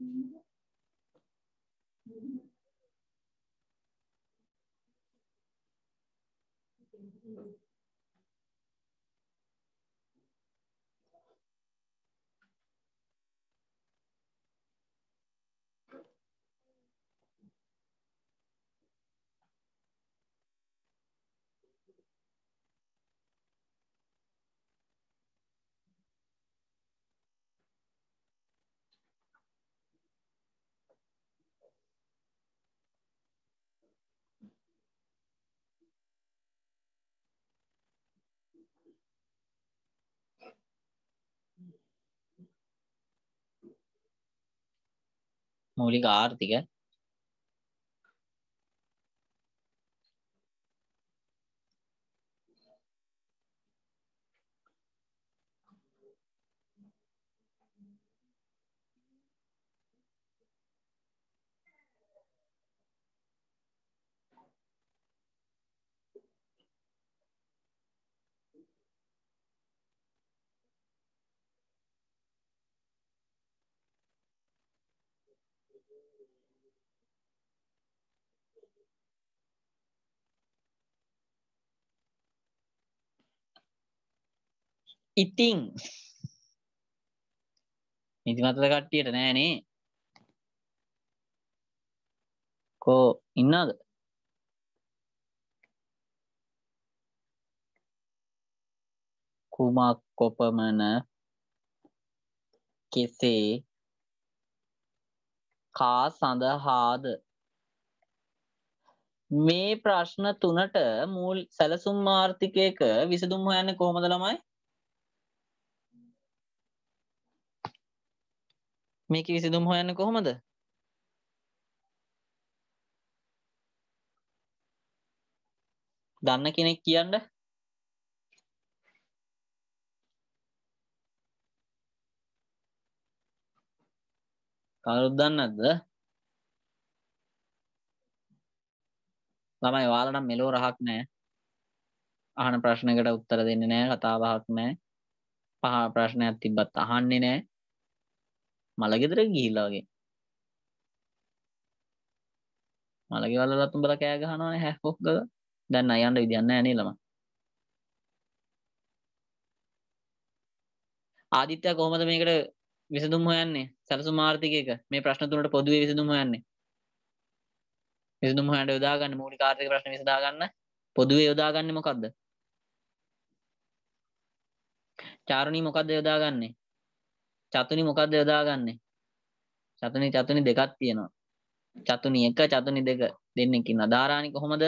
嗯 මූලික ආර්ථික ඉතිං. නිදිමතද කට්ටියට නෑනේ කෝ ඉන්නාද කුමක් කොපමණ කෙසේ කා සඳහාද? මේ ප්‍රශ්න තුනට මූල් සැලසුම් ආර්ථිකයක විසඳුම් හොයන්නේ කොහොමද ළමයි? මේක විසඳුම් හොයන්න කොහොමද? දන්න කෙනෙක් කියන්න. කවුරුත් දන්නේ නැද්ද ළමයි ඔයාලා නම් මෙලෝ රහක් නැහැ අහන ප්‍රශ්නකට උත්තර දෙන්නේ නැහැ කතා බහක් නැහැ පහ ප්‍රශ්නයක් තිබ්බත් අහන්නේ නැහැ මලගෙදර ගිහිල්ලා වගේ. මලගෙවල්ලත් උඹලා කෑ ගහනවනේ හැහොක් ගල දැන් නෑ යන්න විදියක් නැහැ නේ ළමයි ආදිත්‍ය කොහොමද මේකට විසඳුම් හොයන්නේ? සැලසුම් ආර්ථිකයක. මේ ප්‍රශ්න තුනට පොදුවේ විසඳුම් හොයන්නේ. විසඳුම් හොයන්න යොදාගන්න මූලික ආර්ථික ප්‍රශ්න විසඳා ගන්න පොදුවේ යොදාගන්නේ මොකද්ද? චාරුණී මොකද්ද යොදාගන්නේ? චතුනි මොකක්ද යොදාගන්නේ? චතුනි චතුනි දෙකක් තියෙනවා. චතුනි එක චතුනි දෙක දෙන්නෙකින් අදාරාණි කොහොමද?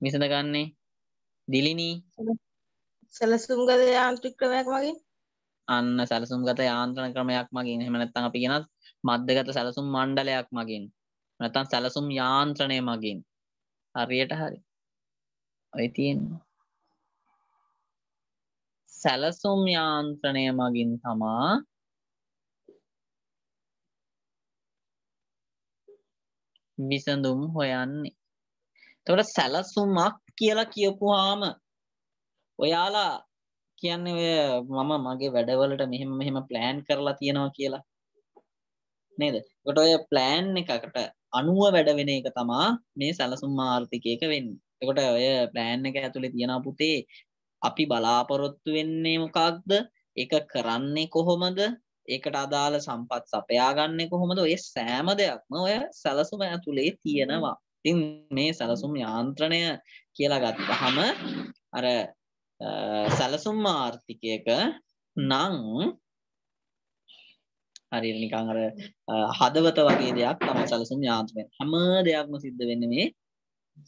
විසඳගන්නේ? දිලිනී? සැලසුම්ගත යාන්ත්‍රික ක්‍රමයක් මගින්? අන්න සැලසුම්ගත යාන්ත්‍රණ ක්‍රමයක් මගින්. එහෙම නැත්නම් අපි කියනවා මධ්‍යගත සැලසුම් මණ්ඩලයක් මගින්. නැත්නම් සැලසුම් යාන්ත්‍රණය මගින්. හරියට හරි. ඔය තියෙන්නේ සැලසුම් යාන්ත්‍රණය මගින් තමා විසඳුම් හොයන්නේ එතකොට සැලසුමක් කියලා කියපුවාම ඔයාලා කියන්නේ ඔය මම මගේ වැඩවලට මෙහෙම මෙහෙම ප්ලෑන් කරලා තියෙනවා කියලා නේද? එතකොට ඔය ප්ලෑන් එකකට අනුව වැඩ වෙන එක තමා මේ සැලසුම් ආර්ථිකයක වෙන්නේ. එතකොට ඔය ප්ලෑන් එක ඇතුලේ තියෙනවා පුතේ අපි බලාපොරොත්තු වෙන්නේ මොකක්ද? ඒක කරන්නේ කොහොමද? ඒකට අදාළ සම්පත් සපයා ගන්න කොහොමද ඔය සෑම දෙයක්ම ඔය සැලසුම ඇතුලේ තියෙනවා. ඉතින් මේ සැලසුම් යාන්ත්‍රණය කියලා ගත්තහම අර සැලසුම් ආර්ථිකයක නම් හරියට නිකන් අර හදවත වගේ දෙයක් තමයි සැලසුම් යාන්ත්‍රණය. හැම දෙයක්ම සිද්ධ වෙන්නේ මේ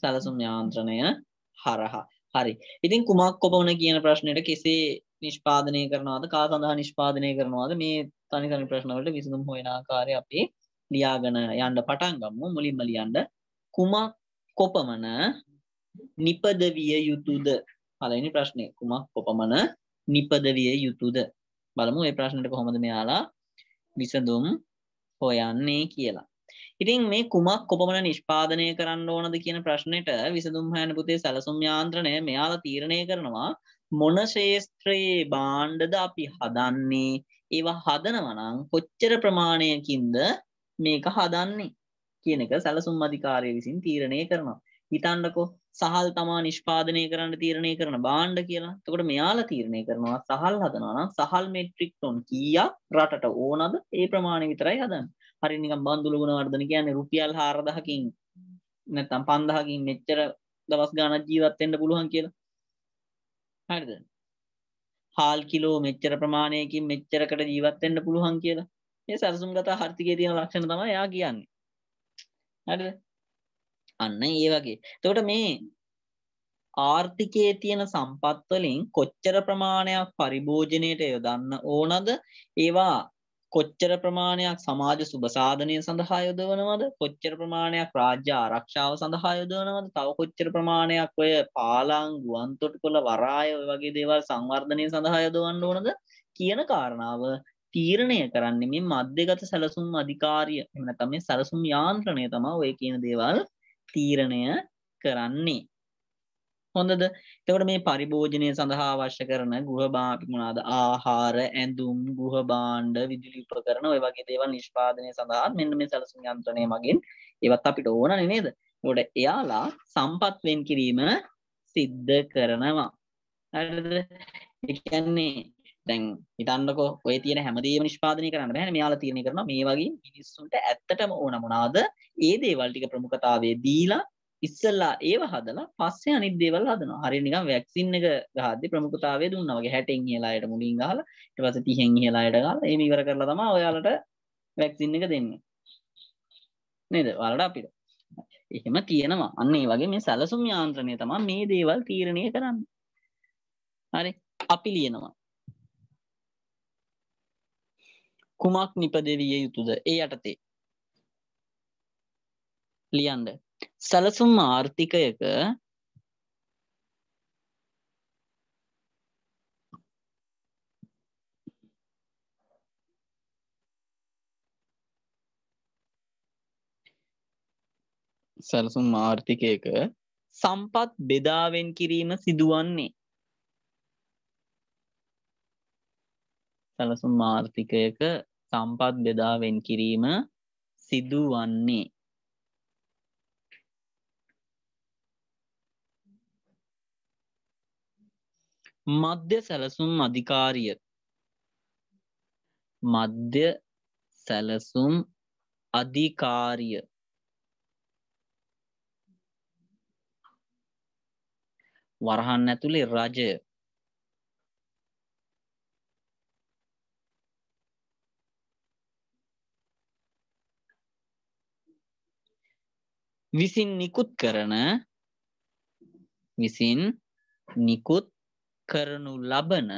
සැලසුම් යාන්ත්‍රණය හරහා. හරි. ඉතින් කුමක් කොපමණ කියන ප්‍රශ්නෙට කෙසේ නිෂ්පාදනය කරනවාද කා සඳහා නිෂ්පාදනය කරනවාද මේ තනි තනි ප්‍රශ්න වලට විසඳුම් හොයන ආකාරය අපි ලියාගෙන යන්න පටන් ගමු. මුලින්ම ලියන්න කුමක් කොපමණ නිපදවිය යුතුද? පළවෙනි ප්‍රශ්නේ කුමක් කොපමණ නිපදවිය යුතුද? බලමු මේ ප්‍රශ්නෙට කොහොමද මෙයාලා විසඳුම් හොයන්නේ කියලා. ඉතින් මේ කුමක් කොපමණ නිෂ්පාදනය කරන්න ඕනද කියන ප්‍රශ්නෙට විසඳුම් හොයන්න පුතේ සැලසුම් යාන්ත්‍රණය මෙයාලා තීරණය කරනවා මොන ශේෂ්ත්‍රයේ භාණ්ඩද අපි හදන්නේ ඒවා හදනවා නම් කොච්චර ප්‍රමාණයකින්ද මේක හදන්නේ කියන එක සැලසුම් අධිකාරිය විසින් තීරණය කරනවා. හිතන්නකෝ සහල් තමා නිෂ්පාදනය කරන්න තීරණය කරන භාණ්ඩ කියලා. එතකොට මෙයාලා තීරණය කරනවා සහල් හදනවා නම් සහල් මෙට්‍රික් ටොන් කීයක් රටට ඕනද ඒ ප්‍රමාණය විතරයි හදන්නේ. හරි නිකන් බන්දුල ගුණ වර්ධන කියන්නේ රුපියල් 4000කින් නැත්නම් 5000කින් මෙච්චර දවස් ගාණක් ජීවත් වෙන්න පුළුවන් කියලා. හරිද? හාල් කිලෝ මෙච්චර ප්‍රමාණයකින් මෙච්චරකට ජීවත් වෙන්න පුළුවන් කියලා. මේ සරසුම්ගත ආර්ථිකයේ තියෙන ලක්ෂණ තමයි එයා කියන්නේ. හරිද? අන්න ඒ වගේ. එතකොට මේ ආර්ථිකයේ තියෙන සම්පත් වලින් කොච්චර ප්‍රමාණයක් පරිභෝජනයට යොදන්න ඕනද? ඒවා කොච්චර ප්‍රමාණයක් සමාජ සුබ සාධනය සඳහා යොදවනවද? කොච්චර ප්‍රමාණයක් රාජ්‍ය ආරක්ෂාව සඳහා යොදවනවද? තව කොච්චර ප්‍රමාණයක් ඔය පාලං ගුවන්තොටුපළ වරාය ඔය වගේ දේවල් සංවර්ධනය සඳහා යොදවන්න ඕනද කියන කාරණාව තීරණය කරන්නේ මේ මධ්‍යගත සැලසුම් අධිකාරිය. එහෙම නැත්නම් මේ සැලසුම් යාන්ත්‍රණය තමයි ඔය කියන දේවල් තීරණය කරන්නේ. හොඳද එතකොට මේ පරිභෝජනය සඳහා අවශ්‍ය කරන ගෘහ මොනවාද ආහාර ඇඳුම් ගෘහ භාණ්ඩ විදුලි උපකරණ ඔය වගේ දේවල් නිෂ්පාදනය සඳහා මෙන්න මේ සැලසුම් යන්ත්‍රණය මගින් ඒවත් අපිට ඕනනේ නේද? ඒකට එයාලා සම්පත් වෙන් කිරීම සිද්ධ කරනවා. හරිද? ඒ කියන්නේ දැන් හිතන්නකෝ ඔය තියෙන හැමදේම නිෂ්පාදනය කරන්න බෑනේ මෙයාලා තීරණය කරනවා මේ වගේ මිනිස්සුන්ට ඇත්තටම ඕන මොනවාද ඒ දේවල් ටික ප්‍රමුඛතාවයේ දීලා ඉස්සල්ලා ඒව හදලා පස්සේ අනිත් දේවල් හදනවා. හරියට නිකන් වැක්සින් එක ගහද්දි ප්‍රමුඛතාවය දුන්නා වගේ 60න් ඉහළ අයට මුලින් ගහලා ඊට පස්සේ 30න් ඉහළ අයට ගහලා එහෙම ඉවර කරලා තමයි ඔයාලට වැක්සින් එක දෙන්නේ. නේද? ඔයාලට අපිට. එහෙම තියෙනවා. අන්න ඒ වගේ මේ සැලසුම් යාන්ත්‍රණය තමයි මේ දේවල් තීරණය කරන්නේ. හරි. අපි ලියනවා. කුමක් නිපදවිය යුතුද? ඒ යටතේ ලියන්න සැලසුම් ආර්ථිකයක සැලසුම් ආර්ථිකයක සම්පත් බෙදාවෙන් කිරීම සිදුවන්නේ. සැලසුම් ආර්ථිකයක සම්පත් බෙදාවෙන් කිරීම සිදුවන්නේ මධ්‍ය සැලසුම් අධිකාරිය. මධ්‍ය සැලසුම් අධිකාරිය. වරහන් ඇතුළේ රජය. විසින් නිකුත් කරන විසින් නිකුත් කරනු ලබන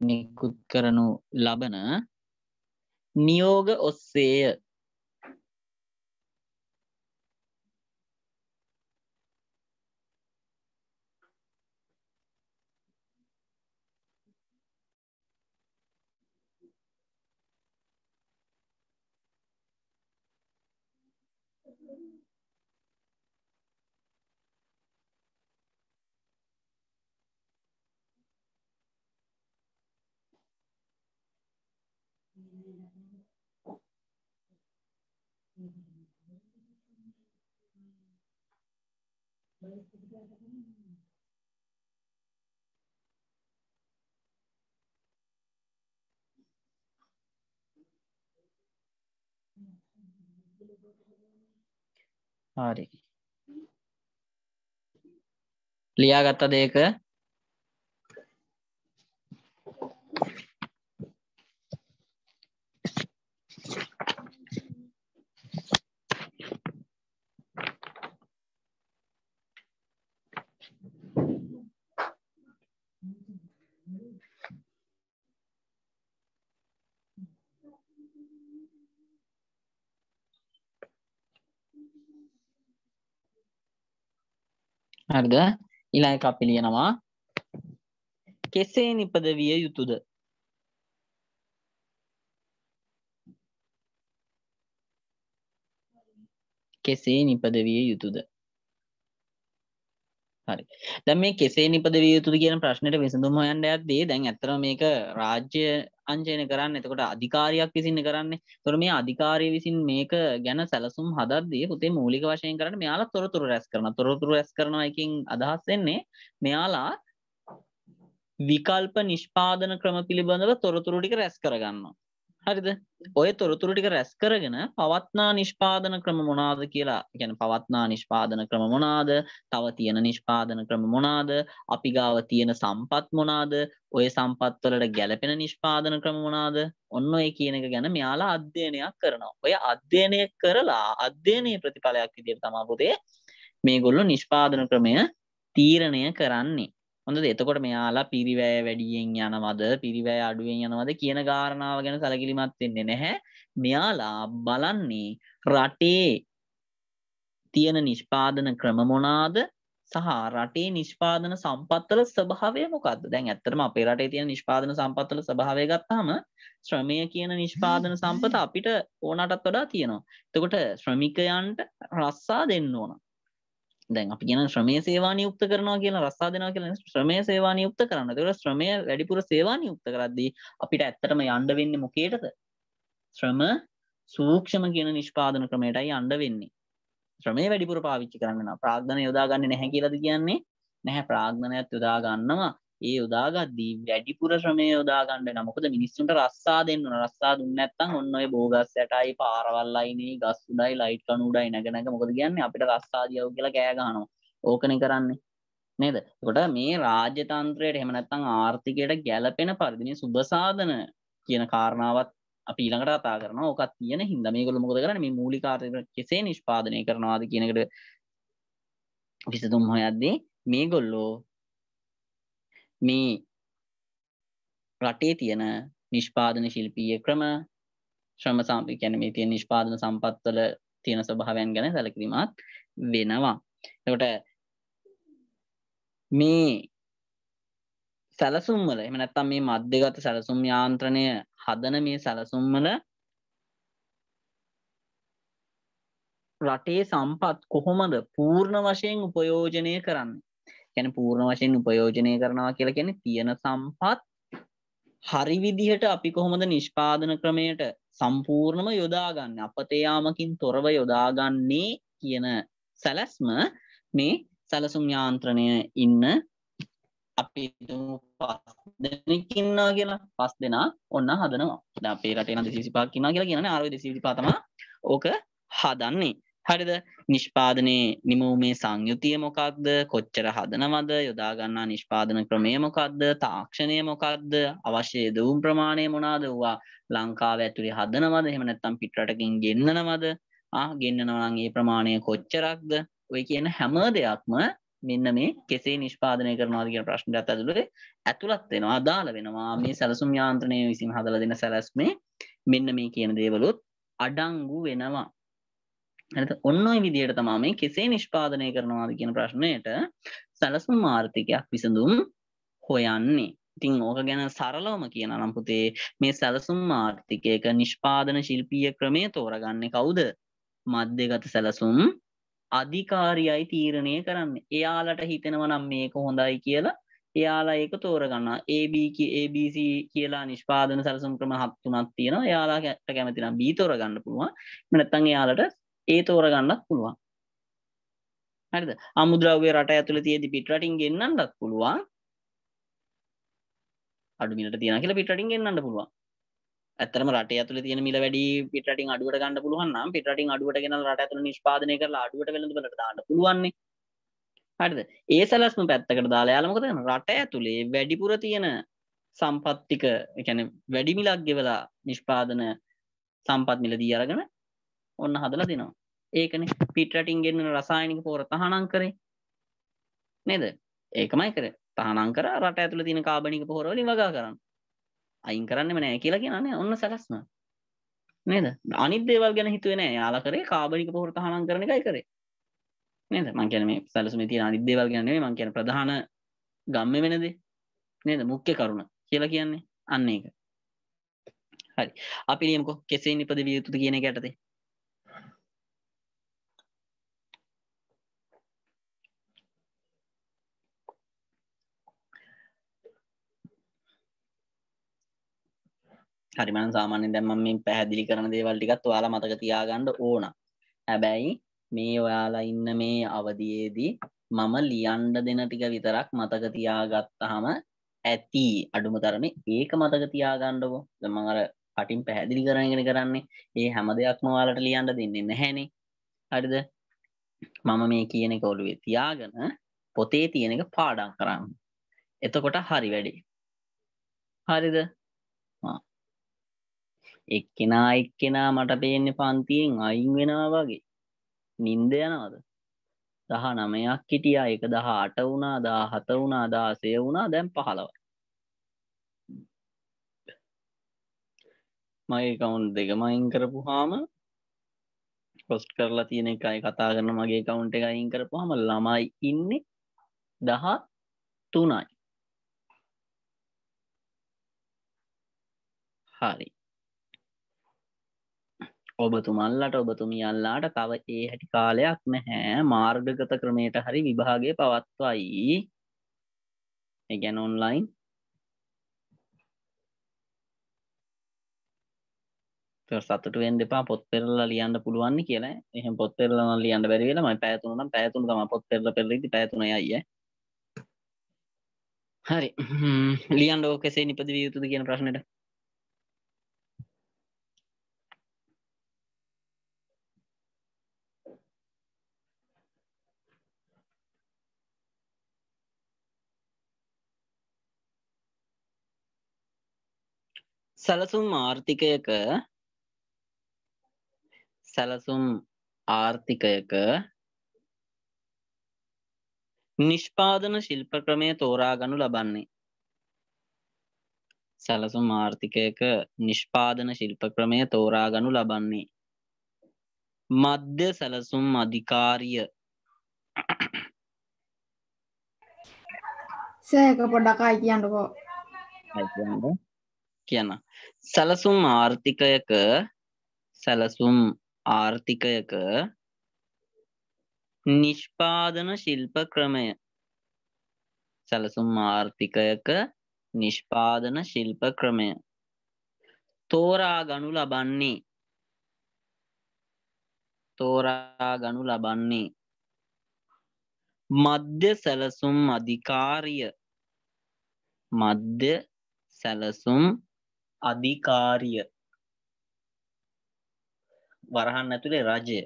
නිකුත් කරනු ලබන නියෝග ඔස්සේය. හරි. ලියාගත්ත දේක හරිද? ඊළඟ එක අපි ලියනවා කෙසේ නිපද විය යුතුද? කෙසේ නිපද විය යුතුද? හරි. දැන් මේ කෙසේ නිපද විය යුතුද කියන ප්‍රශ්නෙට විසඳුම හොයන්න යද්දී දැන් ඇත්තටම මේක රාජ්‍ය අංජනය කරන්න. එතකොට අධිකාරියක් විසින්න කරන්නේ. තොර මේ අධිකාරය විසින් මේක ගැන සැලසුම් හදද්දී පුතේ මූලික වශයෙන් කරන්න මෙයාලා තොරතුරු රැස් කරන තොරතුරු රැස් කරනවා එකින් අදහස් වෙන්නේ මෙයාලා විකල්ප නිෂ්පාදන ක්‍රම පිළිබඳව තොරතුරු ටික රැස් කරගන්නවා. හරිද? ඔය තොරතුරු ටික රැස් කරගෙන පවත්නා නිෂ්පාදන ක්‍රම මොනාද කියලා ගැන පවත්නා නිෂ්පාදන ක්‍රම මොනාද තව තියෙන නිෂ්පාදන ක්‍රම මොනාද අපි ගාව තියෙන සම්පත් මොනාද ඔය සම්පත්වලට ගැලපෙන නිෂ්පාදන ක්‍රම මොනාද? ඔන්න ඔය කියන එක ගැන මෙයාලා අධ්‍යයනයක් කරනවා. ඔය අධ්‍යයනය කරලා අධ්‍යයනයේ ප්‍රතිඵලයක් විදිහට තමා පුතේ මේගොල්ලෝ නිෂ්පාදන ක්‍රමය තීරණය කරන්නේ. හොඳද? එතකොට මෙයාලා පිරිවැය වැඩියෙන් යනවද? පිරිවැය අඩුවෙන් යනවද? කියන කාරණාව ගැන සැලකිලිමත් වෙන්නේ නැහැ. මෙයාලා බලන්නේ රටේ තියෙන නිෂ්පාදන ක්‍රම මොනාද? සහ රටේ නිෂ්පාදන සම්පත්වල ස්වභාවය මොකක්ද දැන් ඇත්තටම අපේ රටේ තියෙන නිෂ්පාදන සම්පත්වල ස්වභාවය ගත්තාම ශ්‍රමය කියන නිෂ්පාදන සම්පත අපිට ඕනටත් වඩා තියෙනවා. එතකොට ශ්‍රමිකයන්ට රස්සා දෙන්න ඕන. දැන් අපි කියන ශ්‍රමය සේවා නියුක්ත කරනවා කියලා රස්සා දෙනවා කියලා ශ්‍රමය සේවා නියුක්ත කරන්න. ඒකට ශ්‍රමය වැඩිපුර සේවා නියුක්ත කරද්දී අපිට ඇත්තටම යන්න වෙන්නේ මොකේටද? ශ්‍රම සූක්ෂම කියන නිෂ්පාදන ක්‍රමයටයි යන්න වෙන්නේ. ශ්‍රමය වැඩිපුර පාවිච්චි කරන්න වෙනවා. ප්‍රාග්ධන යොදාගන්නේ නැහැ කියලාද කියන්නේ? නැහැ ප්‍රාග්ධනයත් යොදා ගන්නවා. ඒ යොදාගද්දී වැඩිපුර ශ්‍රමය යොදා ගන්න වෙනවා. මොකද මිනිස්සුන්ට රස්සා දෙන්න ඕන. රස්සා දුන්නේ නැත්නම් ඔන්න ඔය බෝගස් යටයි පාරවල් අයිනේ ගස් උඩයි ලයිට් කණු උඩයි නැග නැග මොකද කියන්නේ අපිට රස්සා දියව කියලා කෑ ගහනවා. ඕකනේ කරන්නේ. නේද? එතකොට මේ රාජ්‍ය තන්ත්‍රයට එහෙම නැත්නම් ආර්ථිකයට ගැළපෙන පරිදි මේ සුබ සාධන කියන කාරණාවත් අපි ඊළඟට කතා කරනවා. ඕකත් තියෙන හින්දා මේගොල්ලෝ මොකද කරන්නේ? මේ මූලික ආර්ථික කෙසේ නිෂ්පාදනය කරනවාද කියන එකට විසඳුම් හොයද්දී මේගොල්ලෝ මේ රටේ තියෙන නිෂ්පාදන ශිල්පීය ක්‍රම ශ්‍රම සම්පි කියන මේ තියෙන නිෂ්පාදන සම්පත්වල තියෙන ස්වභාවයන් ගැන සැලකිලිමත් වෙනවා. එතකොට මේ සැලසුම් වල එහෙම නැත්නම් මේ මධ්‍යගත සැලසුම් යාන්ත්‍රණය හදන මේ සැලසුම් වල රටේ සම්පත් කොහොමද පූර්ණ වශයෙන් උපයෝජනය කරන්නේ කියන්නේ පූර්ණ වශයෙන් උපයෝජනය කරනවා කියලා කියන්නේ තියෙන සම්පත් හරි විදිහට අපි කොහොමද නිෂ්පාදන ක්‍රමයට සම්පූර්ණම යොදාගන්නේ? අපතේ යාමකින් තොරව යොදාගන්නේ කියන සැලැස්ම මේ සැලසුම් යාන්ත්‍රණය ඉන්න අපි පස් දෙනෙක් ඉන්නවා කියලා. පස් දෙනා ඔන්න හදනවා. දැන් අපේ රටේ නම් 225ක් ඉන්නවා කියලා කියනනේ ආරෝ 225 තමයි ඕක හදන්නේ. හරිද? නිෂ්පාදනයේ නිමවුමේ සංයුතිය මොකක්ද? කොච්චර හදනවද? යොදාගන්නා නිෂ්පාදන ක්‍රමය මොකක්ද? තාක්ෂණය මොකක්ද? අවශ්‍ය දවුම් ප්‍රමාණය මොනාද? වවා ලංකාව ඇතුළේ හදනවද? එහෙම නැත්තම් පිටරටකින් ගෙන්න්නනවද ගෙන්න්නනවනම් ඒ ප්‍රමාණය කොච්චරක්ද? ඔය කියන හැම දෙයක්ම මෙන්න මේ කෙසේ නිෂ්පාදනය කරනවාද කියන ප්‍රශ්නයට ඇතුළේ ඇතුළත් වෙනවා අදාළ වෙනවා. මේ සැලසුම් යාන්ත්‍රණය විසින් හදල දෙන සැලැස්මේ මෙන්න මේ කියන දේවලුත් අඩංගු වෙනවා. ඇත ඔන්න ඔය විදියට තමා මේ කෙසේ නිෂ්පාදනය කරනවාද කියන ප්‍රශ්නයට සැලසුම් ආර්ථිකයක් විසඳුම් හොයන්නේ. ඉතිං ඕක ගැන සරලවම කියන නම්පුතේ මේ සැලසුම් ආර්ථිකයක නිෂ්පාදන ශිල්පිය ක්‍රමය තෝරගන්න කවුද? මධ්‍යගත සැලසුම් අධිකාරියයි තීරණය කරන්න. එයාලට හිතෙනව නම් මේක හොඳයි කියලා. එයාලා ඒක තෝරගන්න AB ABC කියලා නිෂ්පාදන සැලසුම් ක්‍රම හත්තුනත් තියෙන යාලාට කැමතිනම් බී තෝරගන්න පුළුවන්. නැත්තන් එයාලට ඒ තෝරගන්නත් පුළුවන්. හරිද? අමුද්‍රව්‍ය රට ඇතුළ තියදි පිටරටින් ගෙන්න්නන්නත් පුළුවන්. අඩුමිට තියෙන කියලා පිටටින් ගෙන්න්නට පුළුවන්. ඇත්තරම රට ඇතුළේ තියෙන මිල වැඩි පිටරටින් අඩුවට ගන්න පුළුවන් නම් පිටරටින් අඩුවට ගෙනල්ලා රට ඇතුළේ නිෂ්පාදනය කරලා අඩුවට වෙළඳපළට දාන්න පුළුවන් නේ හරිද? ඒ සැලැස්ම පැත්තකට දාලා යාලා මොකද කරන්නේ? රට ඇතුළේ වැඩිපුර තියෙන සම්පත් ටික ඒ කියන්නේ වැඩි මිලක් ගෙවලා නිෂ්පාදන සම්පත් මිල දී අරගෙන ඔන්න හදලා දෙනවා. ඒකනේ. පිටරටින් ගෙන්නන රසායනික පොර තහනම් කරේ. නේද? ඒකමයි කරේ. තහනම් කරා රට ඇතුළේ තියෙන කාබනික පොහොර වලින් වගා කරන්න. අයින් කරන්නෙම නෑ කියලා කියනනේ ඔන්න සැලැස්ම නේද? අනිත් දේවල් ගැන හිතුවේ නෑ. යාලා කරේ කාබනික පොහොර තහනම් කරන එකයි කරේ. නේද? මං කියන්නේ මේ සැලසුමේ තියෙන අනිත් දේවල් ගැන නෙමෙයි. මං කියන්නේ ප්‍රධාන ගම්ම වෙන දේ. නේද? මුඛ්‍ය කරුණ කියලා කියන්නේ අන්න ඒක. හරි. අපි ලියමුකෝ. කෙසේ නිපද විය යුතුද කියන එක යටතේ. හරි මම සාමාන්‍යයෙන් දැන් මම මේ පැහැදිලි කරන දේවල් ටිකත් ඔයාලා මතක තියාගන්න ඕන. හැබැයි මේ ඔයාලා ඉන්න මේ අවධියේදී මම ලියන්න දෙන ටික විතරක් මතක තියාගත්තාම ඇති අඩුම තරමේ ඒක මතක තියාගන්නකෝ. දැන් මම අර කටින් පැහැදිලි කරගෙන කරන්නේ ඒ හැම දෙයක්ම ඔයාලට ලියන්න දෙන්නේ නැහැනේ. හරිද? මම මේ කියන එක ඔළුවේ තියාගෙන පොතේ තියෙන එක පාඩම් කරන්න. එතකොට හරි වැඩේ. හරිද? එක්කෙනා එක්කෙනා මට පේන්නේ පන්තියෙන් අයින් වෙනවා වගේ. නින්ද යනවද? දහ නමයක් හිටියා. එක දහ අට වුණා දා හත වුණා දාසය වුණා. දැන් පහළවයි. මගේ කවුන්් දෙකම අයින් කරපු හාම පොස්ට් කරලා තියෙන එකයි කතා කරන මගේ කවුන්ට එක අයින් කරපු හම ළමයි ඉන්නේ දහ තුනයි හරි. ඔබතුමල්ලට ඔබතුමියල්ලාට තව ඒ හැටි කාලයක් නැහැ. මාර්ගගත ක්‍රමයට හරි විභාගය පවත්වයි. ඒගැන ඔන්ලයින් සතුටුවෙන් දෙපා පොත් පෙරලා ලියන්න පුළුවන් කියලා. එහෙම පොත් පෙරලා ලියන්න බැරි වෙලා මම පැය තුනක් පැය තුන තමයි පොත් පෙරලා පෙරලා ඉති පැය තුනයි අයියේ. හරි. ලියන්න ඕක කෙසේ නිපද විය යුතුද කියන ප්‍රශ්නෙට? සැලසුම් ආර්ථිකයක සැලසුම් ආර්ථිකයක නිෂ්පාදන ශිල්ප ක්‍රමය තෝරා ගනු ලබන්නේ. සැලසුම් ආර්ථිකයක නිෂ්පාදන ශිල්ප ක්‍රමය තෝරා ගනු ලබන්නේ. මධ්‍ය සැලසුම් අධිකාරිය. සෑක පොඩ්ඩකයි කියන්නකෝ කියන්න සැලසුම් ආර්ථිකයක සැලසුම් ආර්ථිකයක නිෂ්පාදන ශිල්ප ක්‍රමය. සැලසුම් ආර්ථිකයක නිෂ්පාදන ශිල්ප ක්‍රමය. තෝරා ගනු ලබන්නේ. තෝරා ගනු ලබන්නේ. මධ්‍ය සැලසුම් අධිකාරිය. මධ්‍ය සැලසුම් අධිකාරිය. වරහන් ඇතුළේ රජය.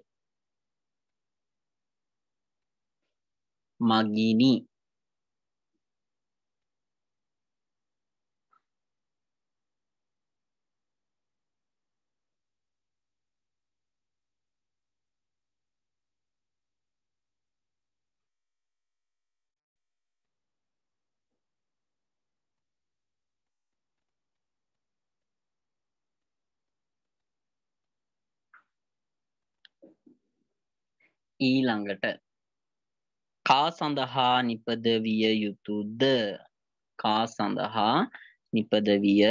මගිනි. ඊළඟට කා සඳහා නිපද විය යුතුද? කා සඳහා නිපද විය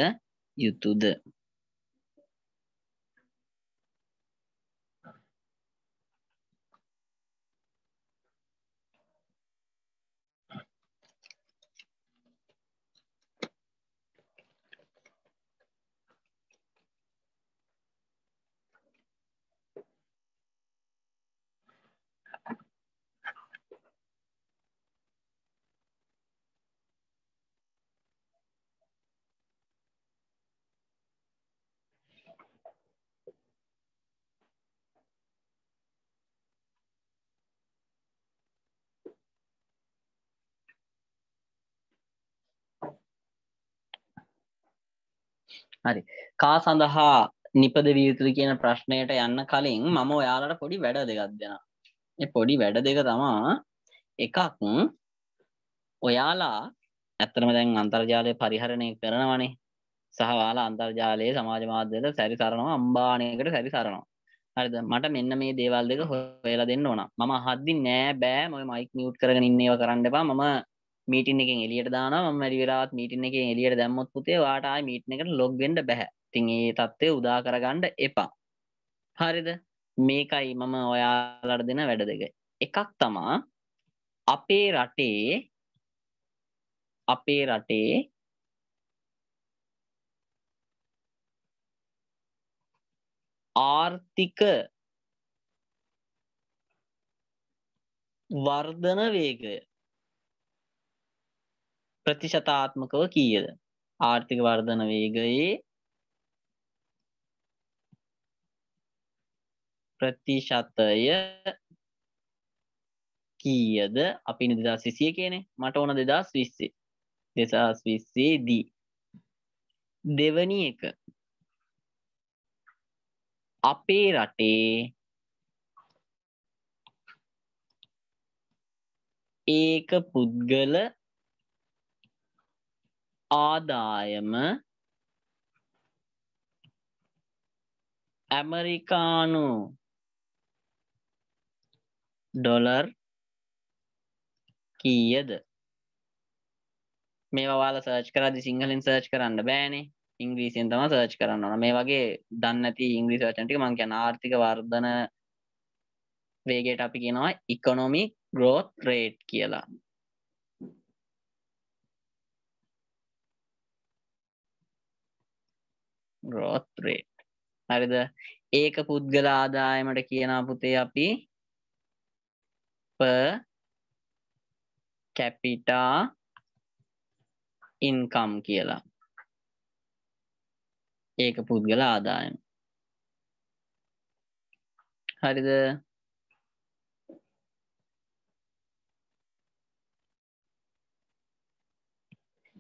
යුතුද කා සඳහා නිපදවිය යුතුද කියන ප්‍රශ්නයට යන්න කලින් මම ඔයාලට පොඩි වැඩ දෙකක් දෙනවා. ඒ පොඩි වැඩ දෙක තමා එකක් ඔයාලා ඇත්තටම දැන් අන්තර්ජාලය පරිහරණය කරනවනේ. සහ ඔයාලා අන්තර්ජාලයේ සමාජ මාධ්‍යවල සැරිසරනවා අම්බාණයකට සැරිසරනවා. හරිද? මට මෙන්න මේ දේවල් දෙක හොයලා දෙන්න ඕන. මම අහද්දි නෑ බෑ මම මයික් මියුට් කරගෙන ඉන්න ඒවා කරන්න එපා. මම මීටින් එකෙන් එළියට දානවා. මම වැඩි වෙලාවක් මීටින් එකෙන් එළියට දැම්මොත් පුතේ ඔයාට ආයි මීටින් එකට ලොග් වෙන්න බෑ. ඉතින් ඒ தත්ත්වය උදා කරගන්න එපා. හරිද? මේකයි මම ඔයාලට දෙන වැඩ දෙක. එකක් තමා අපේ රටේ අපේ රටේ ආර්ථික වර්ධන වේගය ප්‍රතිශතාත්මකව කීයද? ආර්ථික වර්ධන වේගයේ ප්‍රතිශතය කීයද? අපි දෙදස් විසිය කියනෙ මට ඕන දෙදස් විස්සේ දෙසස් විස්සේ දී දෙවනි එක. අපේ රටේ ඒක පුද්ගල ආදායම ඇමරිකානු ඩොලර් කීයද? මේ වාල සර්ච් කරදි සිංහලින් සර්ච් කරන්න බෑනේ. ඉංග්‍රීසියෙන් තම සර්ච් කරන්න ඕන. මේ වගේ දන්න ඇති ඉංග්‍රීසි වචනටික මං කියන ආර්ථික වර්ධන වේගයට අපි කියනවා ඉකොනොමික් ග්‍රෝත් රේට් කියලා. ග්‍රෝත් රේට් හරිද? ඒක පුද්ගල ආදායමට කියනා පුතේ අපි කැපිටා ඉන්කම් කියලා. ඒක පුද්ගල ආදායම. හරිද?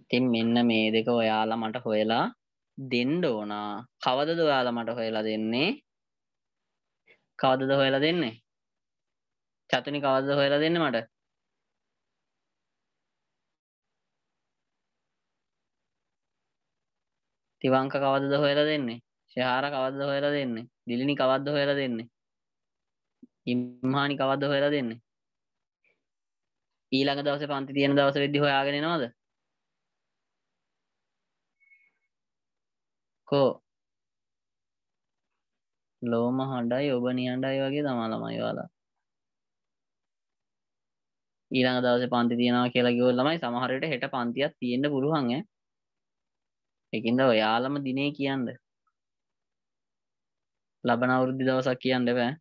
ඉතින් මෙන්න මේ දෙක ඔයාලා මට හොයලා දෙන්න ඕනා. කවදද ඔයාලා මට හොයලා දෙන්නේ? කවදද හොයලා දෙන්නේ? චතුනි කවදද හොයලා දෙන්න මට? තිවංක කවදද හොයලා දෙන්නේ? ශහාර කවද්ද හොයලා දෙන්නේ? දිලිනි කවද්ද හොයලා දෙන්නේ? ඉම්හානි කවද්ද හොයලා දෙන්නේ? ඊළඟ දවසේ පන්ති තියෙන දවස වෙද්දි හොයාගෙන එනවද? කෝ ලෝම හඬයි ඔබ නිහඬයි වගේ තමා ළමයි වාලා ඊළඟ දවසේ පන්ති තියනවා කියලා කිව්වොත් ළමයි සමහර විට හෙට පන්තියක් තියෙන්න පුළුවන් ඈ. ඒකින්ද ඔයාලම දිනේ කියන්න. ලබන අවුරුද්දේ දවසක් කියන්න බෑ.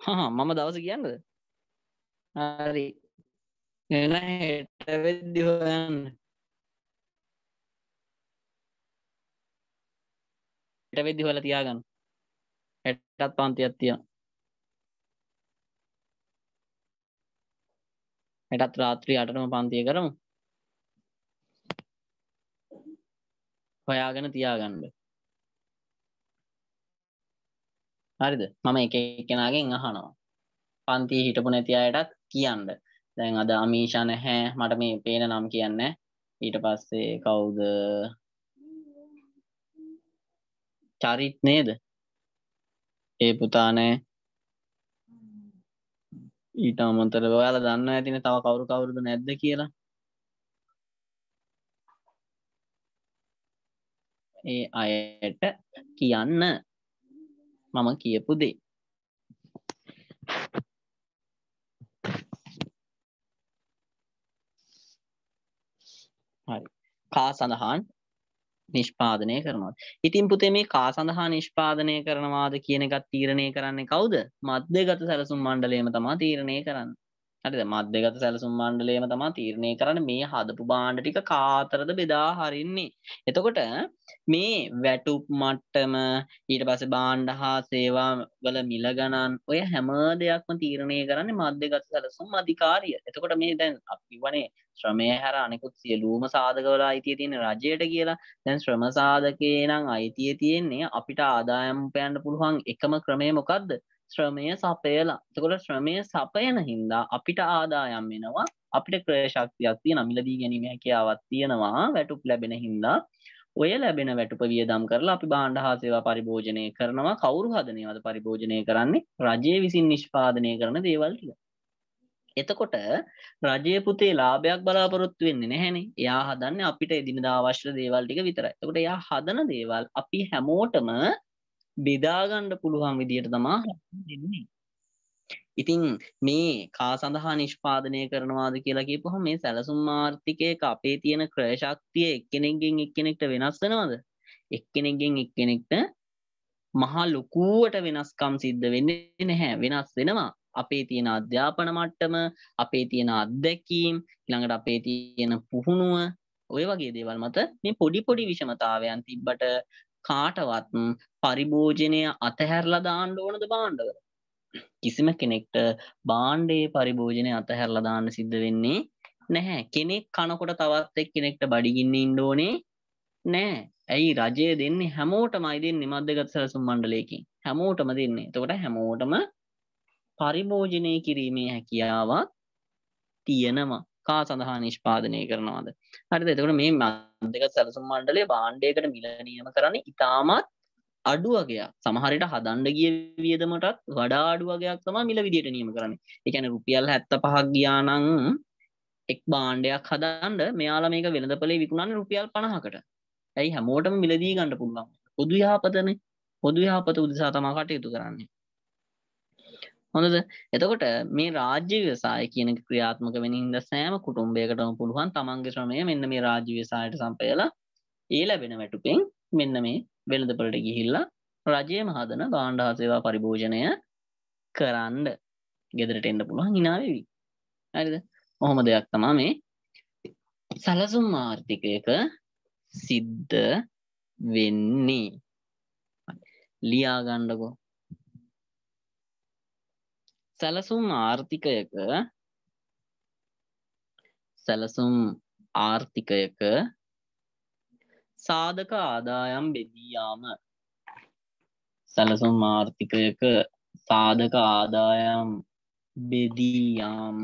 හා මම දවස කියන්නද? හරි. එන හෙට වෙද්දි හොයන්න. හෙට වෙද්දි හොයලා තියාගන්න. හෙටත් පන්තියක් තියෙනවා. හෙටත් රාත්‍රී අටටම පන්තිය කරමු. හොයාගෙන තියාගන්න. හරිද? මම එක කෙනගෙන් අහනවා. පන්ති හිටපු නැති අයටත් කියන්න. දැන් අද අමීෂා නැහැ. මට මේ පේන නම් කියන්න. ඊට පස්සේ කවුද? චරිත් නේද? ඒ පුතානෑ ඊට අමතර ඔයාලා දන්න ඇතින තව කවුරු කවුරුද නැද්ද කියලා? ඒ අයට කියන්න මම කියපු දේ. හරි. කා සඳහන් නිෂ්පාදනය කරනවා ඉතින් පුතේ මේ කා සඳහා නිෂ්පාදනය කරනවාද කියන එකත් තීරණය කරන්නේ කවුද? මධ්‍යගත සැලසුම් මණ්ඩලයම තමා තීරණය කරන්න. හරිද? මධ්‍යගත සැලසුම් මණ්ඩලයම තමා තීරණය කරන්න මේ හදපු බාණ්ඩ ටික කාතරද බෙදා හරින්නේ. එතකොට මේ වැටුප් මට්ටම ඊට පස්සේ භාණ්ඩ හා සේවා වල මිල ගණන් ඔය හැම දෙයක්ම තීරණය කරන්නේ මධ්‍යගත සැලසුම් අධිකාරිය. එතකොට මේ දැන් අපි වනේ ශ්‍රමය හැර අනෙකුත් සියලුම සාධකවල අයිතිය තියෙන රජයට කියලා. දැන් ශ්‍රම සාධකේ නම් අයිතිය තියෙන්නේ අපිට ආදායම් උපයන්න පුළුවන් එකම ක්‍රමය මොකද්ද? ශ්‍රමය සපයලා. එතකොට ශ්‍රමය සපයන හින්දා අපිට ආදායම් වෙනවා. අපිට ක්‍රය ශක්තියක් තියෙන මිලදී ගැනීම හැකියාවක් තියෙනවා වැටුප් ලැබෙන හින්දා ඔය ලැබෙන වැටුප වියදම් කරලා අපි භාණ්ඩ හා සේවා පරිභෝජනය කරනවා කවුරු හදනේවද පරිභෝජනය කරන්නේ රජය විසින් නිෂ්පාදනය කරන දේවල් ටික. එතකොට රජය පුතේ ලාභයක් බලාපොරොත්තු වෙන්නේ නැහැනේ. එයා හදන්නේ අපිට එදිනදා අවශ්‍ය දේවල් ටික විතරයි. එතකොට එයා හදන දේවල් අපි හැමෝටම බෙදා ගන්න පුළුවන් විදියට තමයි දෙන්නේ. ඉතින් මේ කා සඳහා නිෂ්පාදනය කරනවාද කියලා කියපුවහම මේ සැලසුම් ආර්ථිකයක අපේ තියෙන ක්‍රය ශක්තිය එක්කෙනෙක්ගෙන් එක්කෙනෙක්ට වෙනස් වෙනවද? එක්කෙනෙක්ගෙන් එක්කෙනෙක්ට මහා ලොකුවට වෙනස්කම් සිද්ධ වෙන්නේ නැහැ. වෙනස් වෙනවා. අපේ තියෙන අධ්‍යාපන මට්ටම, අපේ තියෙන අත්දැකීම්, ඊළඟට අපේ තියෙන පුහුණුව, ඔය වගේ දේවල් මත මේ පොඩි පොඩි විෂමතාවයන් තිබ්බට කාටවත් පරිභෝජනය අතහැරලා දාන්න ඕනද භාණ්ඩවල? කිසිම කෙනෙක්ට බාණ්ඩේ පරිභෝජනය අතහැරලා දාන්න සිද්ධ වෙන්නේ නැහැ. කෙනෙක් කනකොට තවත් එක් කෙනෙක්ට බඩගින්න ඉන්න ඕනේ නෑ. ඇයි රජය දෙන්නේ හැමෝටමයි දෙන්නේ මධ්‍යගත සැලසුම් මණ්ඩලයකින්. හැමෝටම දෙන්නේ. එතකොට හැමෝටම පරිභෝජනය කිරීමේ හැකියාවක් තියෙනවා. කා සඳහා නිෂ්පාදනය කරනවාද. හරිද? එතකොට මේ මධ්‍යගත සැලසුම් මණ්ඩලය භාණ්ඩයකට මිල නියම කරන්නේ ඉතාමත් අඩු වගයක්. සමහරට හදන්ඩ ගිය වියදමටත් වඩා අඩු වගයක් තම මිල විදියට නියම කරන්න. එකන රුපියල් හැත්ත පහක් ගියානං එක් බාණ්ඩයක් හදන්ඩ මෙයාල මේක වෙළඳපලේ විකුණන්න රුපියල් පණහකට. ඇයි හැමෝටම මිලදී ගණඩ පුළුවන්? පොදු යාපතන පොදු යාපත උදෙසා තමා කටයුතු කරන්නේ. හොඳද? එතකොට මේ රාජ්‍ය ව්‍යවසාය කියන ක්‍රියාත්මක වෙනින්ද සෑම කුටුම්බයකටම පුළුවන් තමන්ගේ ශ්‍රමය මෙන්න මේ රාජ්‍ය ව්‍යවසායට සම්පයලා ඒ ලැබෙන වැටුපෙන් මෙන්න මේ වෙළඳපොළට ගිහිල්ලා රජයම හදන භාණ්ඩ හා සේවා පරිභෝජනය කරන්න ගෙදරට එන්න පුළුවන් hina වෙවි. හරිද? ඔහොම දෙයක් තමයි මේ සැලසුම් ආර්ථිකයක සිද්ධ වෙන්නේ. ලියා ගන්නකෝ. සැලසුම් ආර්ථිකයක සැලසුම් ආර්ථිකයක සාධක ආදායම් බෙදීයාම සැලසුම් ආර්ථිකයක සාධක ආදායම් බෙදීයාම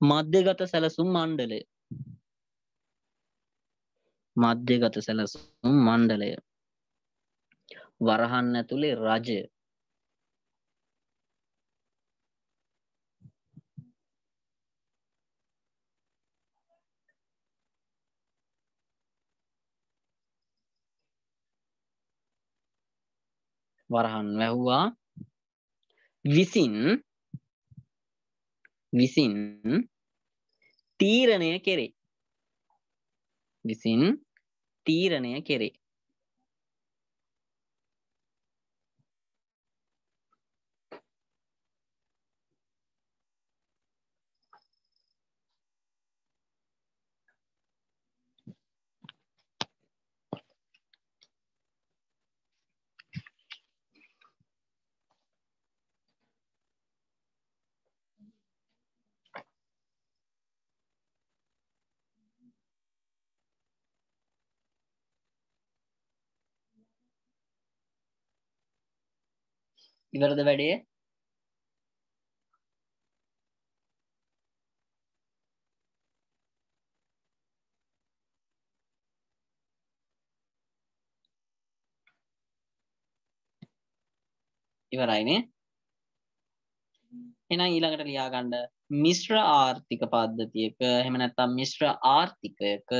මධ්‍යගත සැලසුම් මණ්ඩලය. මධ්‍යගත සැලසුම් මණ්ඩලය. වරහන් ඇතුළේ රජය වරහන් වැැහ්වා. විසින් විසින් තීරණය කෙරේ. විසින් තීරණය කෙරේ. ඉවරද වැඩේ? ඉවරයිනේ එහෙනම් ඊළඟට ලියා ගන්න මිශ්‍ර ආර්ථික පද්ධතියක එහෙම නැත්නම් මිශ්‍ර ආර්ථිකයක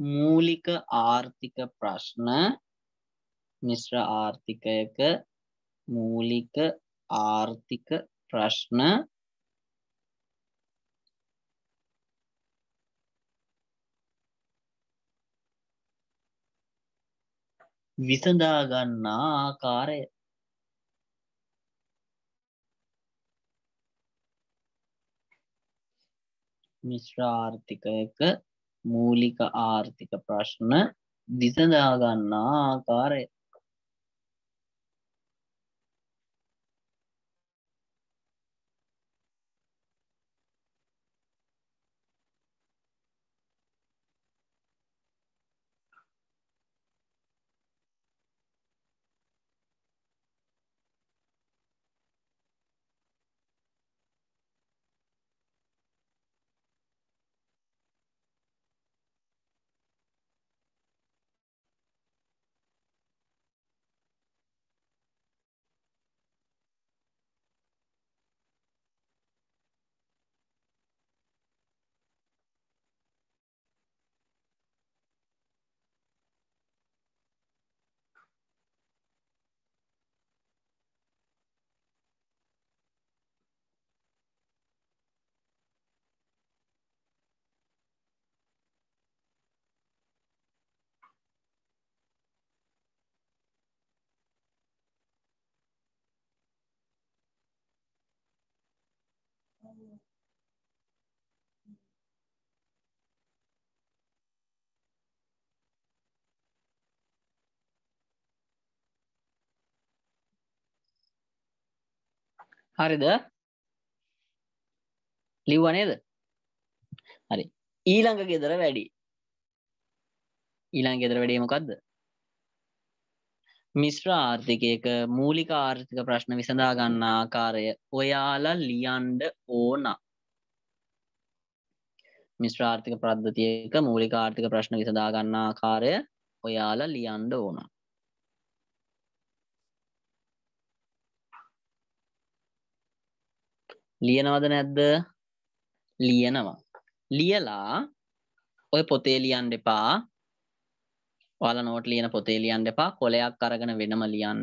මූලික ආර්ථික ප්‍රශ්න මිශ්‍ර ආර්ථිකයක මූලික ආර්ථික ප්‍රශ්න විසඳා ගන්නා ආකාරය මිශ්‍ර ආර්ථිකයක මූලික ආර්ථික ප්‍රශ්න විසඳා ගන්නා ආකාරය හරිද? ලිව්ව නේද? හරි. ඊළඟ ගෙදර වැඩි. ඊළඟ ගෙදර වැඩේ මොකක්ද මිශ්‍ර ආර්ථිකයක මූලික ආර්ථික ප්‍රශ්න විසඳා ගන්න ආකාරය ඔයාලා ලියන්ඩ ඕන. මිශ්‍ර ආර්ථික පද්ධතියක මූලික ආර්ථික ප්‍රශ්න විසඳා ගන්න ආකාරය ඔයාලා ලියන්ඩ ඕන. ලියනවද නැද්ද? ලියනවා. ලියලා ඔය පොතේ ලියන්න එපා. ඔයාලා නෝට් ලියන පොතේ ලියන්න එපා. කොලයක් අරගෙන වෙනම ලියන්න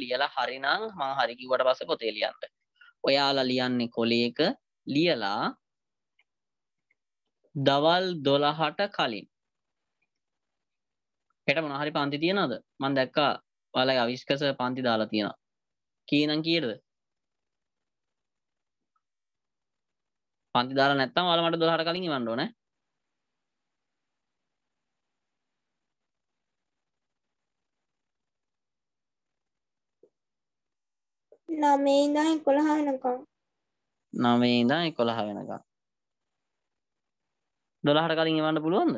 ලියලා හරිනම් මම හරි කිව්වට පස්සේ පොතේ ලියන්න. ඔයාලා ලියන්නේ කොලයක ලියලා දවල් 12ට කලින්. හෙට මොන හරි පන්ති තියනවද? මම දැක්කා ඔයාලගේ අවිස්කස පන්ති දාලා තියෙනවා. කීනම් කීයටද පන්ති දාලා නැත්තම් ඔයාලා මට 12ට කලින් ඉවන්න ඕනේ. නමේ ඉඳන් එකොළහ වෙනකම්. නවයේ ඉඳන් 11 වෙනකම්. 12ට කලින් එවන්න පුළුවන්ද?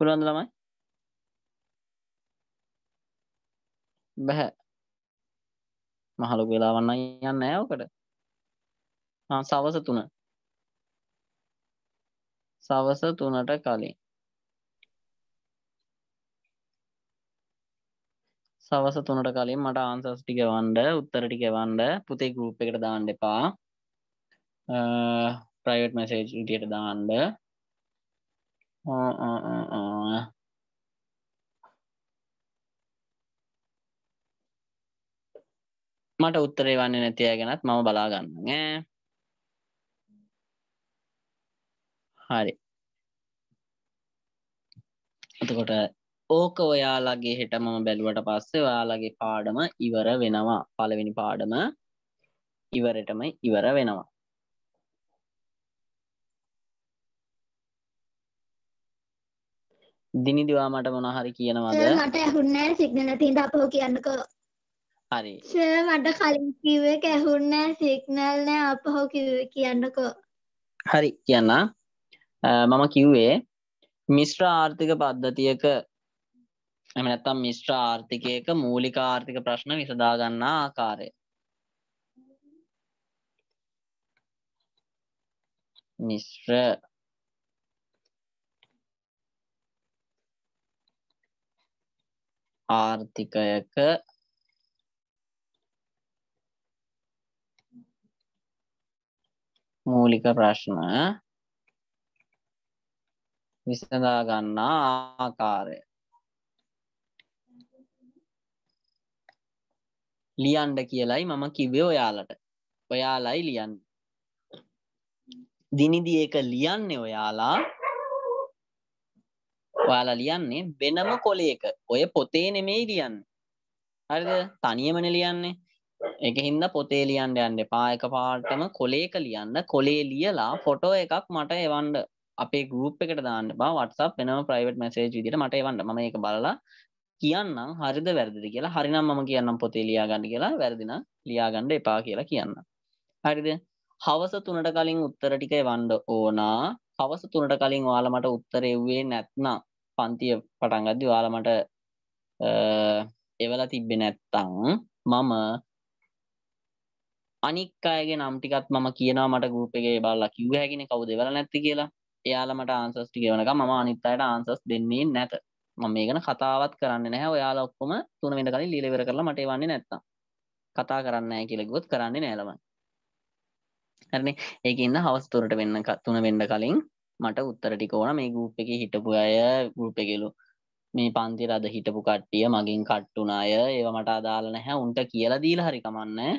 පුළුවන්ද ළමයි? බැහැ. මහ ලොකු වෙලාවක් නම් යන්නේ නැහැ ඔකට. ආ සවස 3 සවස 3ට කලින්. සවස 3ට කලින් මට ආන්සර්ස් ටික එවන්න උත්තර ටික එවන්න පුතේ ගෲප් එකට දාන්න එපා. ප්‍රයිවට් මැසේජ් විදියට දාන්න. ආ ආ ආ ආ මට උත්තරේ වන්නේ නැති අය ගැනත් මම බලා ගන්නම් ඈ. හරි. එතකොට ඕක ඔයාලගේ හෙට මම බැලුවට පස්සේ ඔයාලගේ පාඩම ඉවර වෙනවා. පළවෙනි පාඩම ඉවරටම ඉවර වෙනවා. දිනිදිවා මට මොන හරි කියනවද? මට ඇහුන්නේ සිග්නල් නැති හින්දා අපහු කියන්නකෝ. හරි. මට කලින් කිව්වේ ඇහුන්නේ සිග්නල් නෑ අපහු කියන්නකෝ. හරි කියන්න මම කිව්වේ මිශ්‍ර ආර්ථික පද්ධතියක එම නැත්තම් මිශ්‍ර ආර්ථිකයක මූලික ආර්ථික ප්‍රශ්න විසඳා ගන්නා ආකාරය. මිශ්‍ර. ආර්ථිකයක මූලික ප්‍රශ්න විසඳා ගන්නා ආකාරය. ලියන්ඩ කියලයි මම කිව්වේ ඔයාලට. ඔයාලයි ලියන්න. දිනිදි ඒක ලියන්නේ ඔයාලා. ඔයාලා ලියන්නේ වෙනම කොලයක. ඔය පොතේ නෙමෙයි ලියන්නේ. හරිද? තනියමනේ ලියන්නේ. ඒක හින්දා පොතේ ලියන්න යන්න එපා. එකපාරටම කොලේක ලියන්න. කොලේ ලියලා ෆොටෝ එකක් මට එවන්න. අපේ ගෲප් එකට දාන්න බා WhatsApp වෙනම ප්‍රයිවට් මැසේජ් විදිහට මට එවන්න. මම ඒක බලලා කියන්නම් හරිද වැරදිද කියලා. හරිනම් මම කියන්නම් පොතේ ලියා ගන්න කියලා. වැරදි නම් ලියා ගන්න එපා කියලා කියන්න. හරිද? හවස 3ට කලින් උත්තර ටික එවන්න ඕනා. හවස 3ට කලින් ඔයාලා මට උත්තර එව්වේ නැත්නම් පන්තිය පටන් ගද්දි ඔයාලා මට අ, එවලා තිබ්බේ නැත්තම් මම අනික් අයගේ නම් ටිකත් මම කියනවා මට ගෲප් එකේ බලලා කිව්ව හැකිනේ කවුද? එවලා නැත්තේ කියලා. එයාලා මට ආන්සර්ස් ටික එවනකම් මම අනිත් අයට ආන්සර්ස් දෙන්නේ නැත. මම මේ ගැන කතාවත් කරන්නේ නැහැ. ඔයාලා ඔක්කොම තුන වෙනද කලින් লীලා ඉවර කරලා මට එවන්නේ නැත්තම්. කතා කරන්නේ නැහැ කියලා කිව්වොත් කරන්නේ නැහැ ළමයි. හරිනේ. ඒකින්ද හවස් 3ට වෙන්න ක- තුන වෙන්න කලින් මට උත්තර ටික ඕන මේ ගෲප් එකේ හිටපු අය ගෲප් එකේලු මේ පන්තිර අද හිටපු කට්ටිය මගින් කට්ටුන අය ඒව මට අදාළ නැහැ උන්ට කියලා දීලා හරි කමන්නේ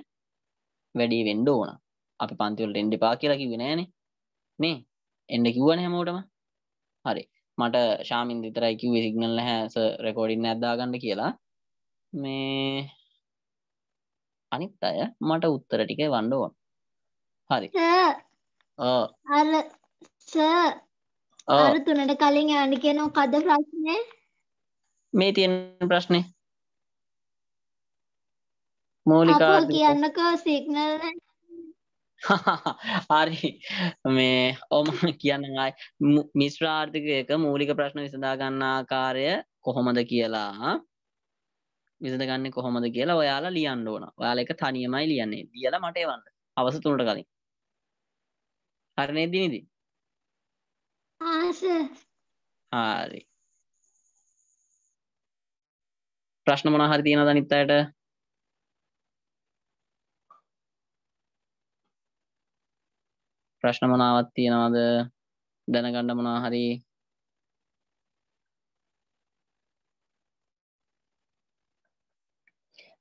වැඩි වෙන්න ඕන අපි පන්ති වලට එන්න එපා කියලා කිව්වේ නෑනේ නේ එන්න කිව්වනේ හැමෝටම හරි මට ශාමින් විතරයි කිව්වේ සිග්නල් නැහැ සර් රෙකෝඩින් එකක් දාගන්න කියලා. මේ අනිත් අය මට උත්තර ටික එවන්න ඕන. හරි. අර තුනට කලින් යන්න කියන මොකද්ද ප්‍රශ්නේ? මේ තියෙන ප්‍රශ්නේ. මූලික කියන්නකෝ සිග්නල් [laughs] හරි මේ ඔම කියන්න ආයි මිශ්‍ර ආර්ථිකයක මූලික ප්‍රශ්න විසඳා ගන්න ආකාරය කොහොමද කියලා විසඳගන්නේ කොහොමද කියලා ඔයාලා ලියන්න ඕන. ඔයාලා එක තනියමයි ලියන්නේ. ලියලා මට එවන්න. හවස 3ට කලින්. හරි නේද දිනිදි? හරි. ප්‍රශ්න මොනවා හරි තියෙනවද අනිත් අයට? ප්‍රශ්න මොනවත් තියෙනවද? දැනගන්න මොනවා හරි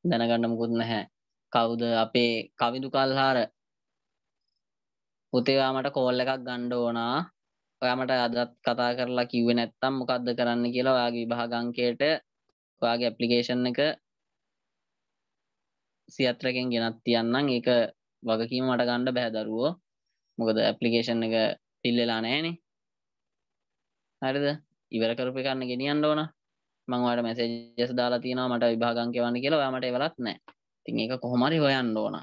දැනගන්න මුකුත් නැහැ. කවුද අපේ කවිදු කල්හාර පුතේ ඔයා මට කෝල් එකක් ගන්න ඕනා. ඔයා මට අදත් කතා කරලා කිව්වේ නැත්තම් මොකද්ද කරන්න කියලා ඔයාගේ විභාග අංකයට ඔයාගේ ඇප්ලිකේෂන් එක සියත්‍රකෙන් ගෙනත් තියන්නම්. ඒක වගකීම මට ගන්න බෑ දරුවෝ. මොකද ඇප්ලිකේෂන් එක ෆිල් වෙලා නැහනේ. හරිද? ඉවර කරපු එකන්න ගෙනියන්න ඕන. මං ඔයාලට මැසේජස් දාලා තියෙනවා මට විභාග අංක එවන්න කියලා. ඔයා මට එවලත් නැහැ. ඉතින් ඒක කොහොම හරි හොයන්න ඕන.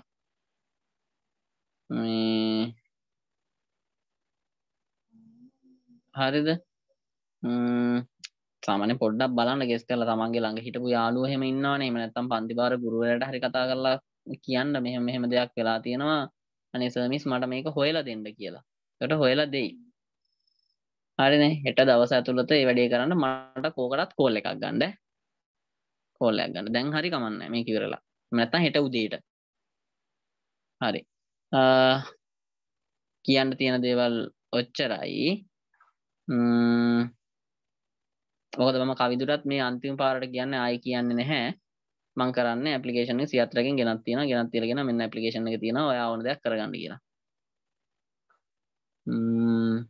මේ හරිද? ම්ම් සාමාන්‍ය පොඩ්ඩක් බලන්න ගෙස් කරලා තමන්ගේ ළඟ හිටපු යාළුවෝ එහෙම ඉන්නවනේ. එහෙම නැත්නම් පන්ති භාර ගුරුවරයාට හරි කතා කරලා කියන්න මෙහෙම මෙහෙම දෙයක් වෙලා තියෙනවා. අනේ සර් මිස් මට මේක හොයලා දෙන්න කියලා. ඒකට හොයලා දෙයි. හරිනේ. හෙට දවස ඇතුළත ඒ වැඩේ කරන්න මට කෝකටත් කෝල් එකක් ගන්න. කෝල් එකක් ගන්න. දැන් හරි කමන්නේ මේක ඉවරලා. එහෙම නැත්නම් හෙට උදේට. හරි. අ කියන්න තියෙන දේවල් ඔච්චරයි. ම්ම් මොකද මම කවිදුරත් මේ අන්තිම පාරට කියන්නේ ආයි කියන්නේ නැහැ. මං කරන්නේ ඇප්ලිකේෂන් එක සියත්‍රකින් ගෙනත් තියෙනවා. ගෙනත් තියලාගෙන මෙන්න ඇප්ලිකේෂන් එක තියෙනවා. ඔයා ඕන දෙයක් කරගන්න කියලා. ම්ම්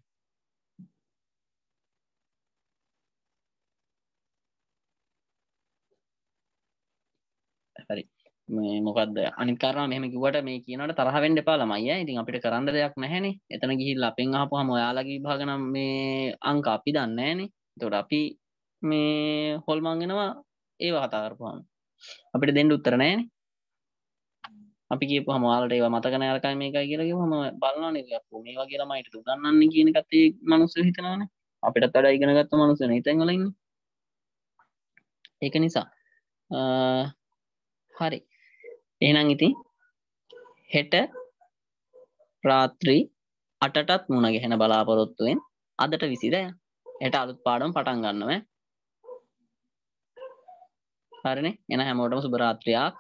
හරි. මේ මොකක්ද අනිත් කාරණා මෙහෙම කිව්වට මේ කියනවට තරහ වෙන්න එපා ළමයි ඈ. ඉතින් අපිට කරන්න දෙයක් නැහැනේ. එතන ගිහිල්ලා අපෙන් අහපුවාම ඔයාලගේ විභාග නම් මේ අංක අපි දන්නේ නැහැනේ. ඒතකොට අපි මේ හොල්මන් වෙනවා ඒව කතා කරපුවාම. අපිට දෙන්න උත්තර නැහැනේ. අපි කියපුවාම ඔයාලට ඒවා මතක නැහැ අරකයි මේකයි කියලා කිව්වම බලනවනේ අපෝ මේ වගේ ළමයිට උගන්වන්නේ කියන එකත් ඒ මිනිස්සු හිතනවනේ. අපිටත් වඩා ඉගෙන ගත්ත මිනිස්සු නේ හිතෙන් වල ඉන්නේ. ඒක නිසා අ හරි. එහෙනම් ඉතින් හෙට රාත්‍රී 8ටත් මුණ ගැහෙන බලාපොරොත්තුවෙන් අදට 20 ද හෙට අලුත් පාඩම් පටන් ගන්නවා ඈ. හරිනේ එහෙනම් හැමෝටම සුබ රාත්‍රියක්.